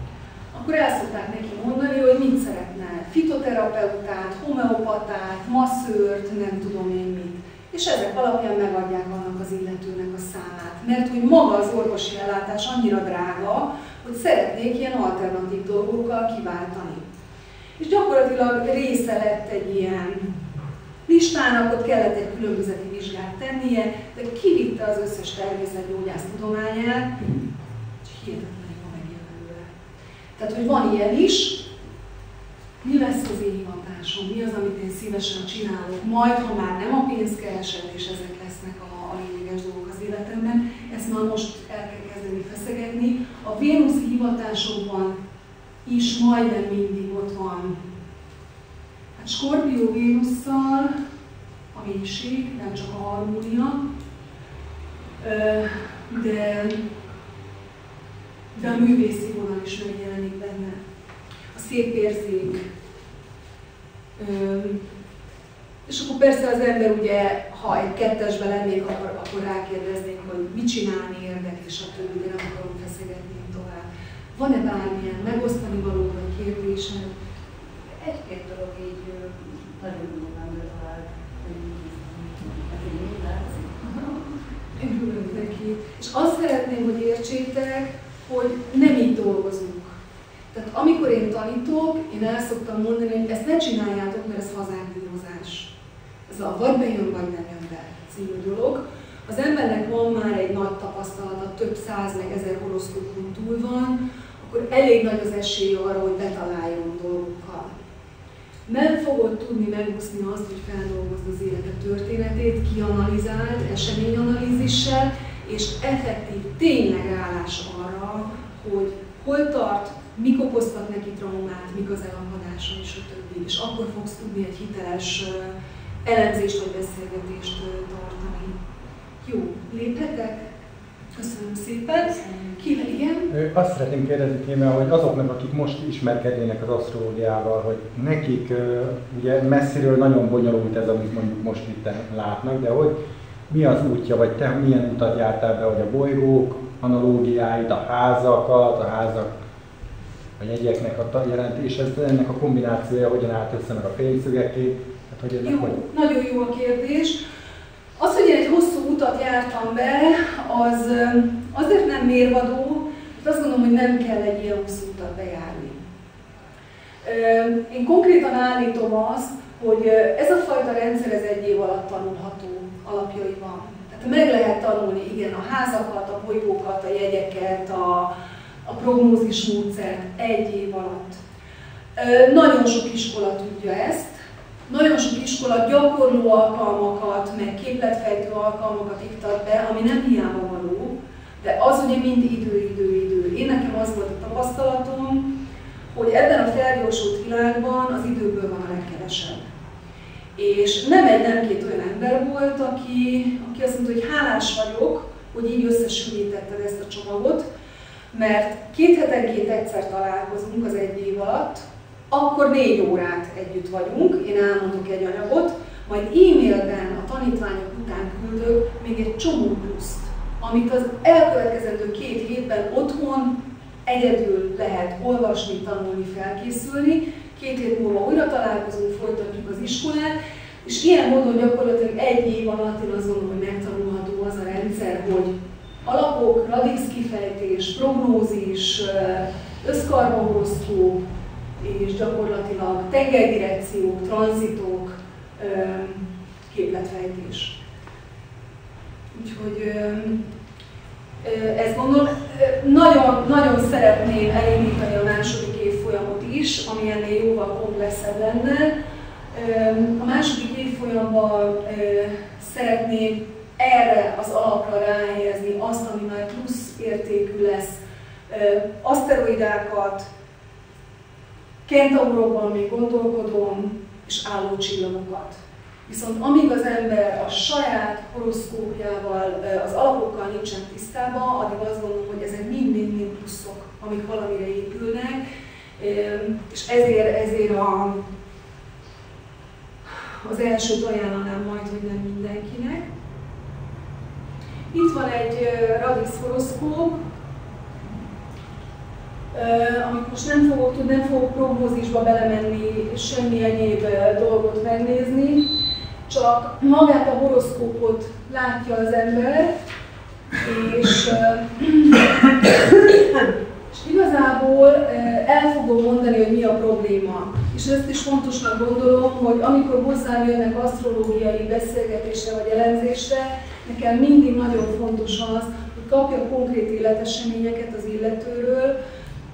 akkor el szokták neki mondani, hogy mit szeretne. Fitoterapeutát, homeopatát, masszőrt, nem tudom én mit. És ezek alapján megadják annak az illetőnek a számát. Mert hogy maga az orvosi ellátás annyira drága, hogy szeretnék ilyen alternatív dolgokkal kiváltani. És gyakorlatilag része lett egy ilyen listának, ott kellett egy különbözeti vizsgát tennie, de kivitte az összes természetgyógyász tudományát, és hihetetlen. Tehát, hogy van ilyen is, mi lesz az én hivatásom, mi az, amit én szívesen csinálok, majd, ha már nem a pénzkereset, és ezek lesznek a, a lényeges dolgok az életemben, ezt már most el kell kezdeni feszegetni. A Vénuszi hivatásokban is majdnem mindig ott van. Hát Skorpió Vénusszal a mélység, nem csak a harmónia, de, de a művészi vonal is megjelenik benne. A szép érzék. És akkor persze az ember ugye, ha egy kettesben lennék, akkor, akkor rákérdeznék, hogy mit csinálni érdek, és a többi, de nem akarom feszegetni tovább. Van-e bármilyen megosztani való vagy kérdésed? Egy-két dolog így nagyon durván betalált, Örülök neki. És azt szeretném, hogy értsétek, hogy nem így dolgozunk. Tehát amikor én tanítok, én el szoktam mondani, hogy ezt ne csináljátok, mert ez hazárdírozás. Ez a vagy bejön, vagy nem jön be című dolog. Az embernek van már egy nagy tapasztalata, több száz meg ezer horoszkópon túl van, akkor elég nagy az esély arra, hogy betaláljon dolgokkal nem fogod tudni megúszni azt, hogy feldolgozd az életed történetét, kianalizált eseményanalízissel, és effektív tényleg állás arra, hogy hol tart, mik okoztak neki traumát, mik az elakadása és a többi. És akkor fogsz tudni egy hiteles elemzést vagy beszélgetést tartani. Jó, léphetek? Köszönöm szépen. Ki, igen? Azt szeretném kérdezni, Kéme, hogy azoknak, akik most ismerkednének az asztrológiával, hogy nekik ugye messziről nagyon bonyolult ez, amit mondjuk most itt látnak, de hogy mi az útja, vagy te milyen utat jártál be, hogy a bolygók analógiáit, a házakat, a házak, a jegyeknek a jelentés, ez, ennek a kombinációja hogyan állt össze meg a fényszögeké? Hát, hogy jó, hogy... nagyon jó a kérdés. Az, hogy én egy hosszú utat jártam be, az azért nem mérvadó, mert azt gondolom, hogy nem kell egy ilyen hosszú utat bejárni. Én konkrétan állítom azt, hogy ez a fajta rendszer ez egy év alatt tanulható alapjaiban. Tehát meg lehet tanulni, igen, a házakat, a bolygókat, a jegyeket, a, a prognózis módszert egy év alatt. Nagyon sok iskola tudja ezt, nagyon sok iskola gyakorló alkalmakat, meg képletfejtő alkalmakat iktat be, ami nem hiába való, de az ugye mind idő, idő, idő. Én nekem az volt a tapasztalatom, hogy ebben a felgyorsult világban az időből van a legkevesebb. És nem egy, nem két olyan ember volt, aki, aki azt mondta, hogy hálás vagyok, hogy így összesülítetted ezt a csomagot, mert két hetenként egyszer találkozunk az egy év alatt, akkor négy órát együtt vagyunk, én elmondok egy anyagot, majd e-mailben a tanítványok után küldök még egy csomó pluszt, amit az elkövetkezendő két hétben otthon egyedül lehet olvasni, tanulni, felkészülni. Két hét múlva újra találkozunk, folytatjuk az iskolát, és ilyen módon gyakorlatilag egy év alatt én azt gondolom, hogy megtanulható az a rendszer, hogy alapok, radix kifejtés, prognózis, összkarbonhoroszkóp, és gyakorlatilag tengerdirekciók, tranzitok, képletfejtés. Úgyhogy ezt gondolom, nagyon, nagyon szeretném elindítani a második évfolyamot is, ami ennél jóval komplexebb lenne. A második évfolyamban szeretném erre az alapra ráhelyezni azt, ami már plusz értékű lesz, aszteroidákat, Kentauróban még gondolkodom, és álló csillagokat. Viszont amíg az ember a saját horoszkópjával, az alapokkal nincsen tisztában, addig azt gondolom, hogy ezek mind-mind-mind pluszok, amik valamire épülnek, és ezért, ezért a, az elsőt ajánlanám majd, hogy nem mindenkinek. Itt van egy Radix horoszkóp, amit most nem fogok tudni, nem fogok prognózisba belemenni, semmi egyéb dolgot megnézni, csak magát a horoszkópot látja az ember, és, és igazából el fogom mondani, hogy mi a probléma. És ezt is fontosnak gondolom, hogy amikor hozzám jönnek asztrológiai beszélgetésre vagy elemzésre, nekem mindig nagyon fontos az, hogy kapja konkrét életeseményeket az illetőről,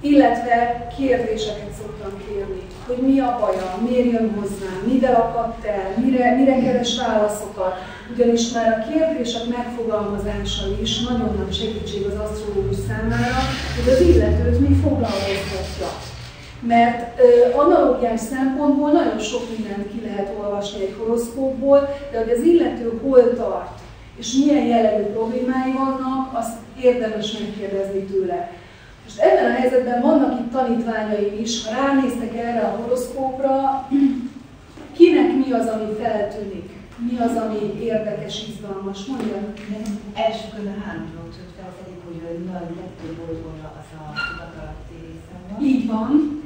illetve kérdéseket szoktam kérni, hogy mi a baja, miért jön hozzám, mivel akadt el, mire, mire keres válaszokat, ugyanis már a kérdések megfogalmazása is nagyon nagy segítség az asztrológus számára, hogy az illetőt mi foglalkoztatja. Mert ö, analógiás szempontból nagyon sok mindent ki lehet olvasni egy horoszkópból, de hogy az illető hol tart, és milyen jellegű problémái vannak, azt érdemes megkérdezni tőle. Most ebben a helyzetben vannak itt tanítványaim is, ha ránéztek erre a horoszkópra, kinek mi az, ami feltűnik? Mi az, ami érdekes, izgalmas? Mondja. Első körben három dolgot fel, az egyik, hogy nagyon legtöbb bolygóra az a tudatalatti része van. Így van.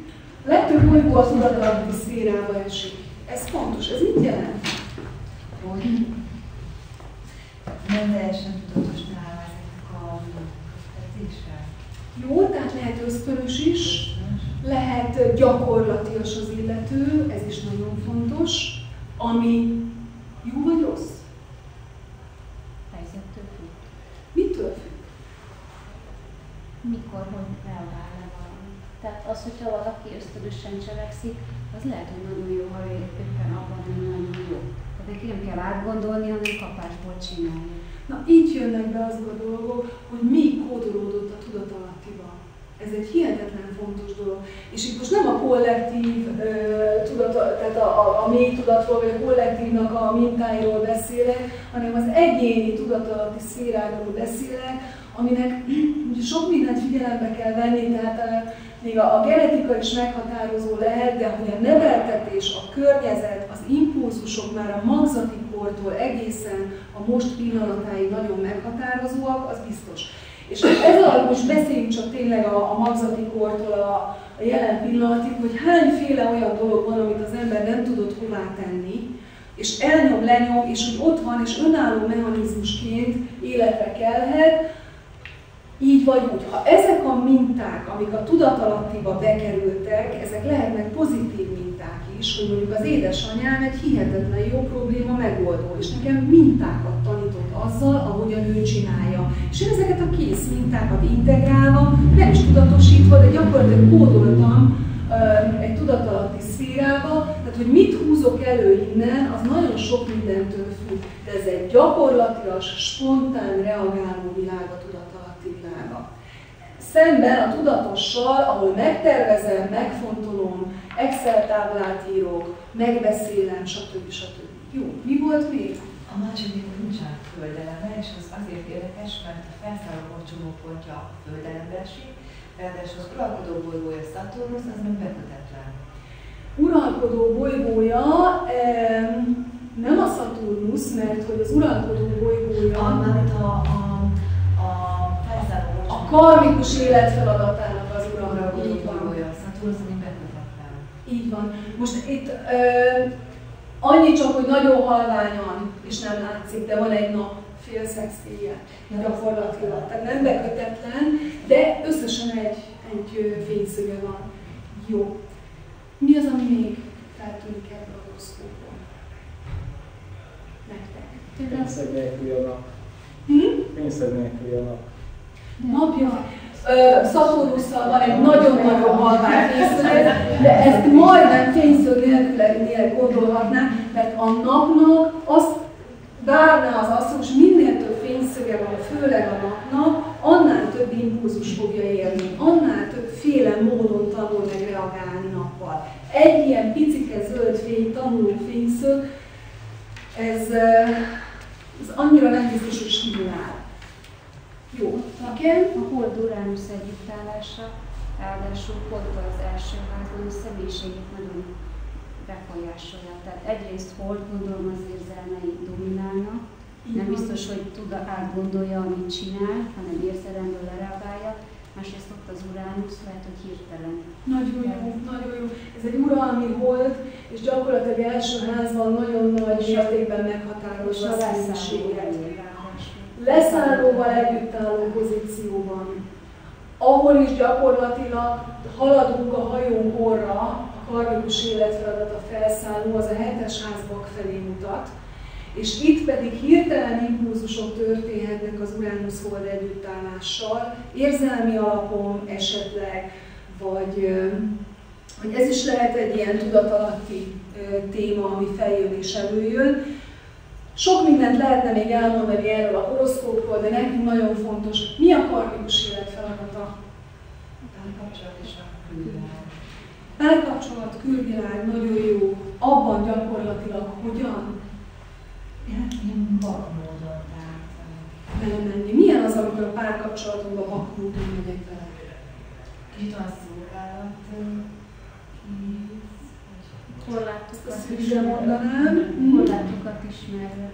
A legtöbb bolygó a tudatalatti szférába esik. Ez fontos, ez mit jelent? Hogy nem teljesen tudatos nála ezeknek a közvetése. Jó, tehát lehet ösztönös is, lehet gyakorlatias az illető, ez is nagyon fontos, ami jó vagy rossz? Helyzettől függ. Mitől függ? Mikor, hogy reagál le valami. Tehát az, hogyha valaki ösztönösen cselekszik, az lehet, hogy nagyon jó, ha éppen abban nem nagyon jó. Tehát nem kell átgondolni, hanem kapásból csinálni. Na így jönnek be azok a dolgok, hogy mi kódolódott a tudatalattiba. Ez egy hihetetlen fontos dolog. És itt most nem a kollektív ö, tudat, tehát a, a, a mély tudatról, vagy a kollektívnak a mintáiról beszélek, hanem az egyéni tudatalatti szféráról beszélek, aminek sok mindent figyelembe kell venni, tehát még a, a genetika is meghatározó lehet, de hogy a neveltetés, a környezet, az impulzusok már a magzati kortól egészen a most pillanatáig nagyon meghatározóak, az biztos. És ez alatt most beszéljünk csak tényleg a, a magzati kortól a, a jelen pillanatig, hogy hányféle olyan dolog van, amit az ember nem tudott hová tenni, és elnyom, lenyom, és hogy ott van, és önálló mechanizmusként életre kelhet, így vagy úgy. Ha ezek a minták, amik a tudatalattiba bekerültek, ezek lehetnek pozitív minták is, hogy mondjuk az édesanyám egy hihetetlen jó probléma megoldó, és nekem mintákat tanított azzal, ahogyan ő csinálja. És én ezeket a kész mintákat integrálva, nem is tudatosítva, de gyakorlatilag kódoltam egy tudatalatti szférába, tehát hogy mit húzok elő innen, az nagyon sok mindentől függ. De ez egy gyakorlatilag spontán reagáló világ a világa. Szemben a tudatossal, ahol megtervezem, megfontolom, Excel táblát írok, megbeszélem, stb. stb. Jó, mi volt még? A második nincsen földeleme, és az azért érdekes, mert a felszálló csomópontja a földelembe esik, ráadásul az uralkodó bolygója Saturnus, az meg bekötetlen. Uralkodó bolygója nem a Saturnus, mert hogy az uralkodó bolygója... A, mert a, a, a karmikus életfeladatának az uralkodó bolygója Saturnus, ami bekötetlen. Így van. Most itt Annyi csak, hogy nagyon halványan, és nem látszik, de van egy nap fél szexéje gyakorlatilag. Tehát nem bekötetlen, de összesen egy, egy fényszöge van. Jó. Mi az, ami még feltűnik ebből a horoszkópon? Nektek. Pénzeg nélküli a nap. Hm? Pénzeg nélküli a nap napja, Szaporusszal van egy nagyon-nagyon halvány készület, de ezt majdnem fényszög nélkül gondolhatnánk, mert a napnak azt várná az asszony, és minél több fényszöge van, főleg a napnak, annál több impulzus fogja élni, annál több féle módon tanul meg reagálni nappal. Egy ilyen picike zöld fény, tanuló fényszög, ez, ez annyira nem biztos, hogy stimulál. Uránusz együttállása, ráadásul pont az első házban a személyiségét nagyon befolyásolja. Tehát egyrészt Hold gondolom az érzelmei dominálnak, nem biztos, hogy tud átgondolja, amit csinál, hanem érzelemből lereagálja, másrészt ott az Uránusz lehet, hogy hirtelen. Nagyon jó, nagyon jó. Ez egy uralmi hold, és gyakorlatilag első házban nagyon nagy mértékben meghatározza a személyiséget. Leszállóval együttálló pozícióban, ahol is gyakorlatilag haladunk a hajón orra, a karmikus életfeladat a felszálló, az a hetes házbak felé mutat, és itt pedig hirtelen impulzusok történhetnek az Uránusz hold együttállással, érzelmi alapon esetleg, vagy, vagy ez is lehet egy ilyen tudatalatti téma, ami feljön és előjön. Sok mindent lehetne még elmondani erről a horoszkópról, de nekünk nagyon fontos, mi a karmikus élet feladata? Párkapcsolat és a külvilág. Párkapcsolat, külvilág, nagyon jó. Abban gyakorlatilag hogyan? Hát ilyen bakmódon, belemenni. Milyen az, amikor a párkapcsolatunkba bakmódon megyek bele? kicsit van szolgálat, Korlátokat ide mondanám. Korlátokat ismerve.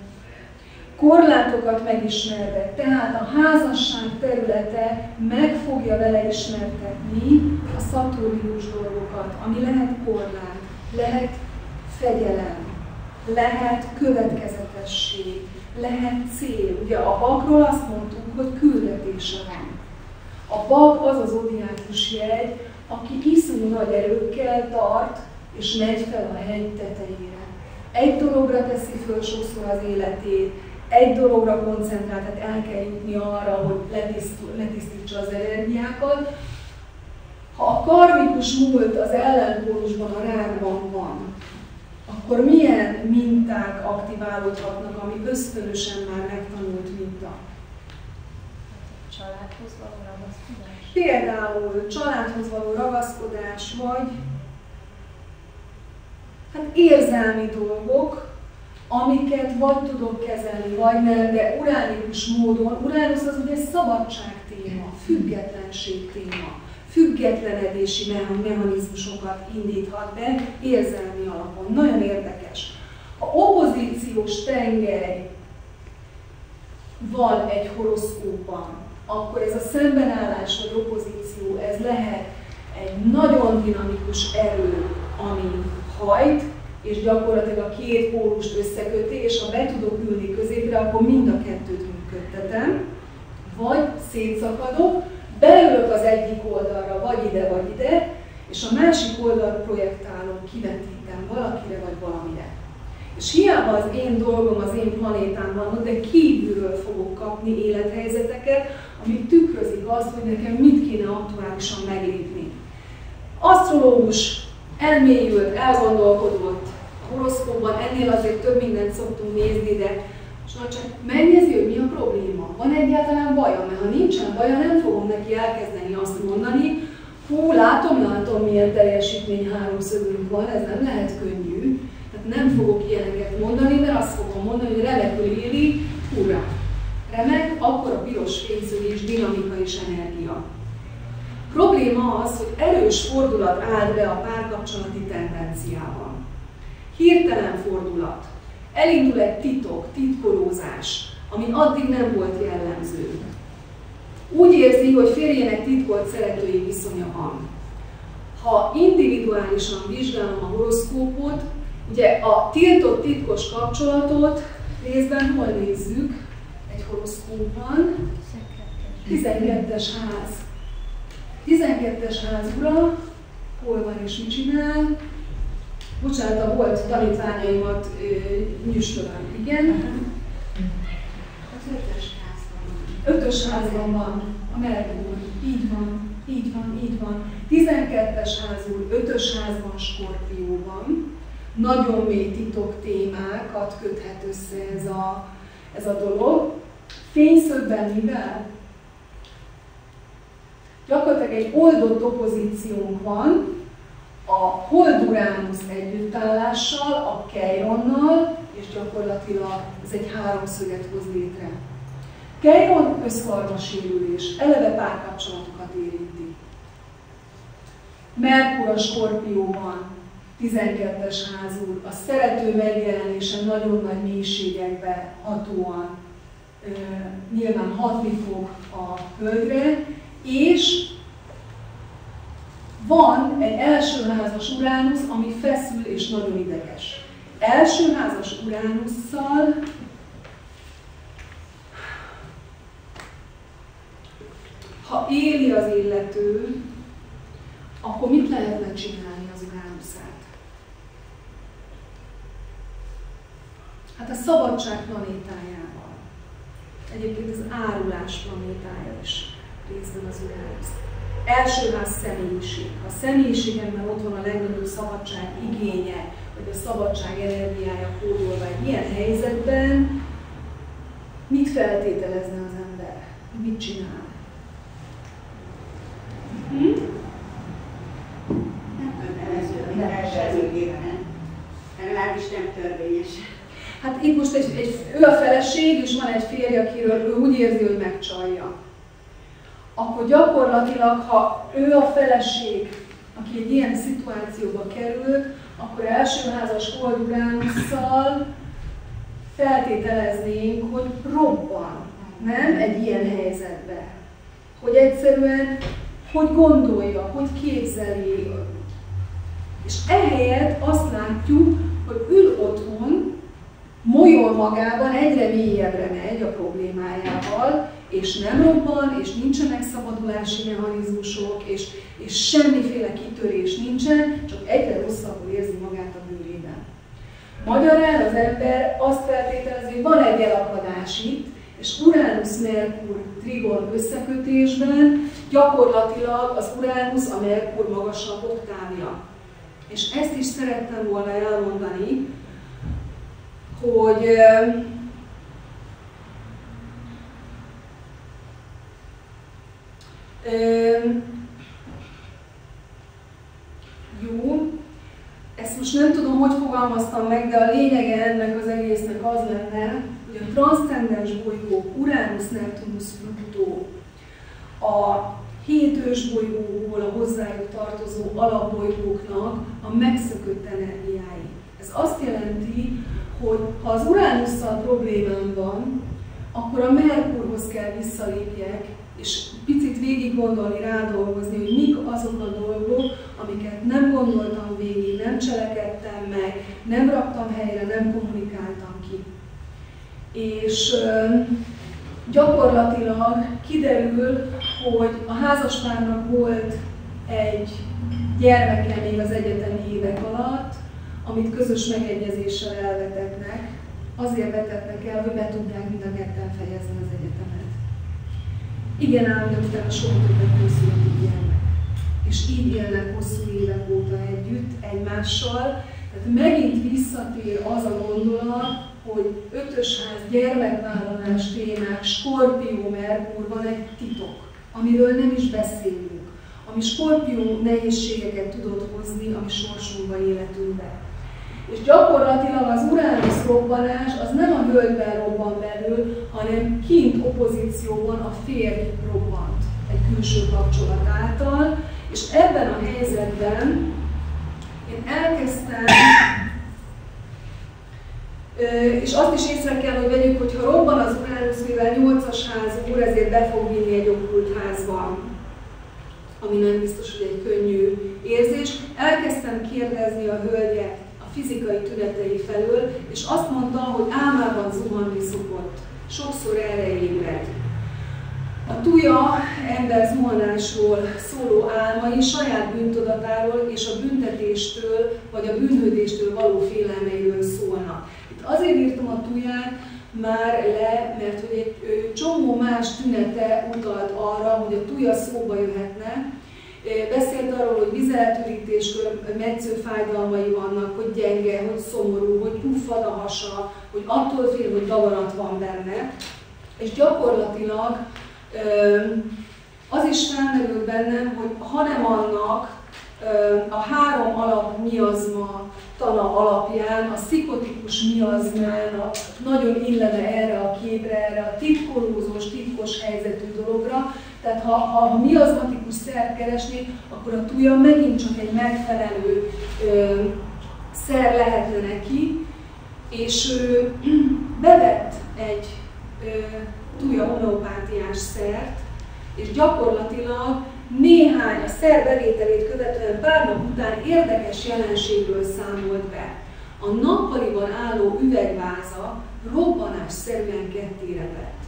Korlátokat megismerve. Tehát a házasság területe meg fogja vele ismertetni a szaturnius dolgokat, ami lehet korlát, lehet fegyelem, lehet következetesség, lehet cél. Ugye a bakról azt mondtuk, hogy küldetése van. A bak az az odiátus jegy, aki iszonyú nagy erőkkel tart, és megy fel a hegy tetejére. Egy dologra teszi föl sokszor az életét, egy dologra koncentrál, tehát el kell jutni arra, hogy letisztítsa az energiákat. Ha a karmikus múlt az ellenpólusban, a rákban van, akkor milyen minták aktiválódhatnak, ami ösztönösen már megtanult minta? Családhoz való ragaszkodás. Például családhoz való ragaszkodás, vagy hát érzelmi dolgok, amiket vagy tudok kezelni, vagy nem, de uránikus módon, uránusz az ugye szabadság téma, függetlenség téma, függetlenedési mechanizmusokat indíthat be érzelmi alapon. Nagyon érdekes. Ha opozíciós tengely van egy horoszkópban, akkor ez a szembenállás vagy opozíció, ez lehet egy nagyon dinamikus erő, ami hajt, és gyakorlatilag a két pólust összeköti, és ha be tudok ülni középre, akkor mind a kettőt működtetem, vagy szétszakadok, beülök az egyik oldalra, vagy ide, vagy ide, és a másik oldalt projektálom, kivetítem valakire, vagy valamire. És hiába az én dolgom, az én planétám van de kívülről fogok kapni élethelyzeteket, amik tükrözik azt, hogy nekem mit kéne aktuálisan meglépni. Asztrológus elmélyült, elgondolkodott a horoszkóban, ennél azért több mindent szoktunk nézni, de csak megnézi, hogy mi a probléma. Van egyáltalán baja? Mert ha nincsen baja, nem fogom neki elkezdeni azt mondani, hú, látom, látom, milyen teljesítmény háromszögünk van, ez nem lehet könnyű. Tehát nem fogok ilyeneket mondani, mert azt fogom mondani, hogy remekül éli, hurrá! Remek, akkor a piros fényszög és dinamika és energia. Probléma az, hogy erős fordulat áll be a párkapcsolati tendenciában. Hirtelen fordulat. Elindul egy titok, titkolózás, ami addig nem volt jellemző. Úgy érzi, hogy férjének titkolt szeretői viszonya van. Ha individuálisan vizsgálom a horoszkópot, ugye a tiltott titkos kapcsolatot részben hol nézzük egy horoszkópban? 12-es ház. 12-es ház ura, hol van és mit csinál? Bocsánat, a volt tanítványaimat nyüstölöm, igen. Az ötös házban. Ötös házban van a Merkur. Így van, így van, így van. 12-es házul, ötös házban Skorpióban. Nagyon mély titok témákat köthet össze ez a, ez a dolog. Fényszögben mivel? Gyakorlatilag egy oldott opozíciónk van, a Hold-Uránusz együttállással, a Keironnal, és gyakorlatilag ez egy háromszöget hoz létre. Keiron összkarmasérülés, eleve párkapcsolatokat érinti. Merkur a skorpióban, 12-es házú, a szerető megjelenése nagyon nagy mélységekbe hatóan nyilván hatni fog a földre, és van egy elsőházas Uránusz, ami feszül és nagyon ideges. Elsőházas Uránusszal ha éli az illető, akkor mit lehetne csinálni az Uránuszát? Hát a szabadság planétájával. Egyébként az árulás planétája is részben az Uránusz. Első ház személyiség. A személyiségemben ott van a legnagyobb szabadság igénye, vagy a szabadság energiája kódolva egy ilyen helyzetben, mit feltételezne az ember? Mit csinál? Hm? Legalábbis nem törvényes. Hát itt most egy, egy, ő a feleség, és van egy férje, akiről ő úgy érzi, hogy megcsalja. Akkor gyakorlatilag, ha ő a feleség, aki egy ilyen szituációba kerül, akkor elsőházas Holduránusszal feltételeznénk, hogy robban, nem? Egy ilyen helyzetbe. Hogy egyszerűen, hogy gondolja, hogy képzeli. És ehelyett azt látjuk, hogy ül otthon, molyol magában, egyre mélyebbre megy a problémájával, és nem robban, és nincsenek szabadulási mechanizmusok, és, és semmiféle kitörés nincsen, csak egyre rosszabbul érzi magát a bőrében. Magyarán az ember azt feltételezi, hogy van egy elakadás itt, és Uranus-Merkur trigon összekötésben gyakorlatilag az Uranus a Merkur magasabb oktávja. És ezt is szerettem volna elmondani, hogy jó, ezt most nem tudom, hogy fogalmaztam meg, de a lényege ennek az egésznek az lenne, hogy a transzcendens bolygók, Uranus, Neptunus, Pluto, a hét bolygóból a hozzájuk tartozó alapbolygóknak a megszökött energiái. Ez azt jelenti, hogy ha az Uránusszal problémám van, akkor a Merkurhoz kell visszalépjek, és picit végig gondolni, rádolgozni, hogy mik azok a dolgok, amiket nem gondoltam végig, nem cselekedtem meg, nem raktam helyre, nem kommunikáltam ki. És gyakorlatilag kiderül, hogy a házaspárnak volt egy gyermeke még az egyetemi évek alatt, amit közös megegyezéssel elvetetnek, azért vetetnek el, hogy be tudják mind a ketten fejezni az egyetemet. Igen, ám, de utána soha többet nem születik gyermek. És így élnek hosszú évek óta együtt, egymással. Tehát megint visszatér az a gondolat, hogy ötös ház, gyermekvállalás témák, Skorpió, Merkur van egy titok, amiről nem is beszélünk, ami Skorpió nehézségeket tudott hozni, ami sorsunkba életünkbe. És gyakorlatilag az Uránusz robbanás az nem a hölgyben robban belül, hanem kint opozícióban a férj robbant egy külső kapcsolat által, és ebben a helyzetben én elkezdtem, és azt is észre kell, hogy vegyük, hogy ha robban az Uránusz, mivel 8-as ház úr, ezért be fog vinni egy okkult házba, ami nem biztos, hogy egy könnyű érzés. Elkezdtem kérdezni a hölgyet, fizikai tünetei felől, és azt mondta, hogy álmában zuhanni szokott. Sokszor erre ébred. A tuja ember zuhanásról szóló álmai saját bűntudatáról és a büntetéstől vagy a bűnhődéstől való félelmeiről szólnak. Itt azért írtam a tuját már le, mert hogy egy csomó más tünete utalt arra, hogy a tuja szóba jöhetne, Beszélt arról, hogy vizeltürítéskor metsző fájdalmai vannak, hogy gyenge, hogy szomorú, hogy puffad a hasa, hogy attól fél, hogy daganat van benne. És gyakorlatilag az is felmerült bennem, hogy hanem annak a három alap miazma tana alapján, a szikotikus miazmán, a, nagyon illene erre a képre, erre a titkolózós, titkos helyzetű dologra. Tehát ha, ha miazmatikus szert keresnék, akkor a tuja megint csak egy megfelelő ö, szer lehetne neki, és ő bevett egy ö, tuja homeopátiás szert, és gyakorlatilag néhány a szer bevételét követően pár nap után érdekes jelenségről számolt be. A nappaliban álló üvegváza robbanásszerűen kettére lett.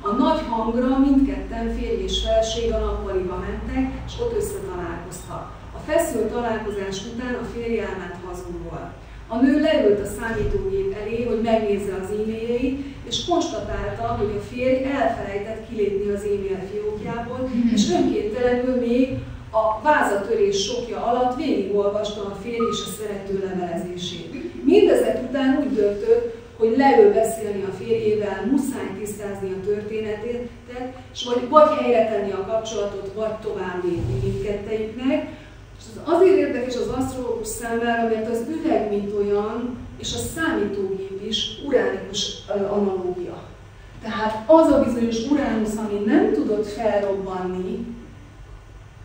A nagy hangra mindketten férj és feleség a nappaliba mentek, és ott összetalálkoztak. A feszült találkozás után a férj elment hazugból. A nő leült a számítógép elé, hogy megnézze az e-mailjeit, és konstatálta, hogy a férj elfelejtett kilépni az e-mail fiókjából, és önkéntelenül még a vázatörés sokja alatt végigolvasta a férj és a szerető levelezését. Mindezek után úgy döntött, hogy leül beszélni a férjével, muszáj tisztázni a történetét, és vagy, vagy helyre tenni a kapcsolatot, vagy tovább lépni mindkettejüknek, és ez azért érdekes az asztrológus számára, mert az üveg, mint olyan, és a számítógép is uránikus analógia. Tehát az a bizonyos uránusz, ami nem tudott felrobbanni,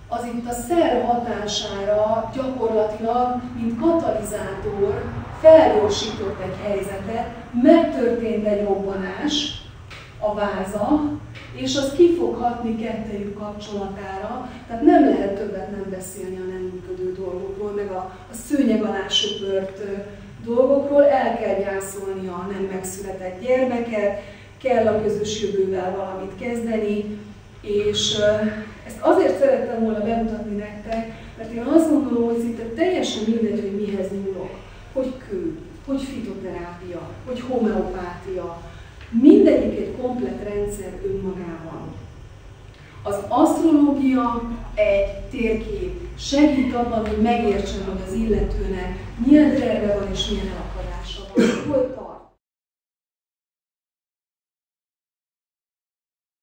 az itt a szer hatására gyakorlatilag, mint katalizátor felgyorsított egy helyzetet, megtörtént egy robbanás a váza, és az ki fog hatni kettejük kapcsolatára, tehát nem lehet többet nem beszélni a nem működő dolgokról, meg a, a szőnyeg alá söpört dolgokról, el kell gyászolni a nem megszületett gyermeket, kell a közös jövővel valamit kezdeni, és ezt azért szerettem volna bemutatni nektek, mert én azt gondolom, hogy szinte teljesen mindegy, hogy mihez nyúlok. Hogy kő, hogy fitoterápia, hogy homeopátia, Mindegyik egy komplet rendszer önmagában. Az asztrológia egy térkép, segít abban, hogy megértsen, hogy az illetőnek milyen terve van és milyen elakadása van.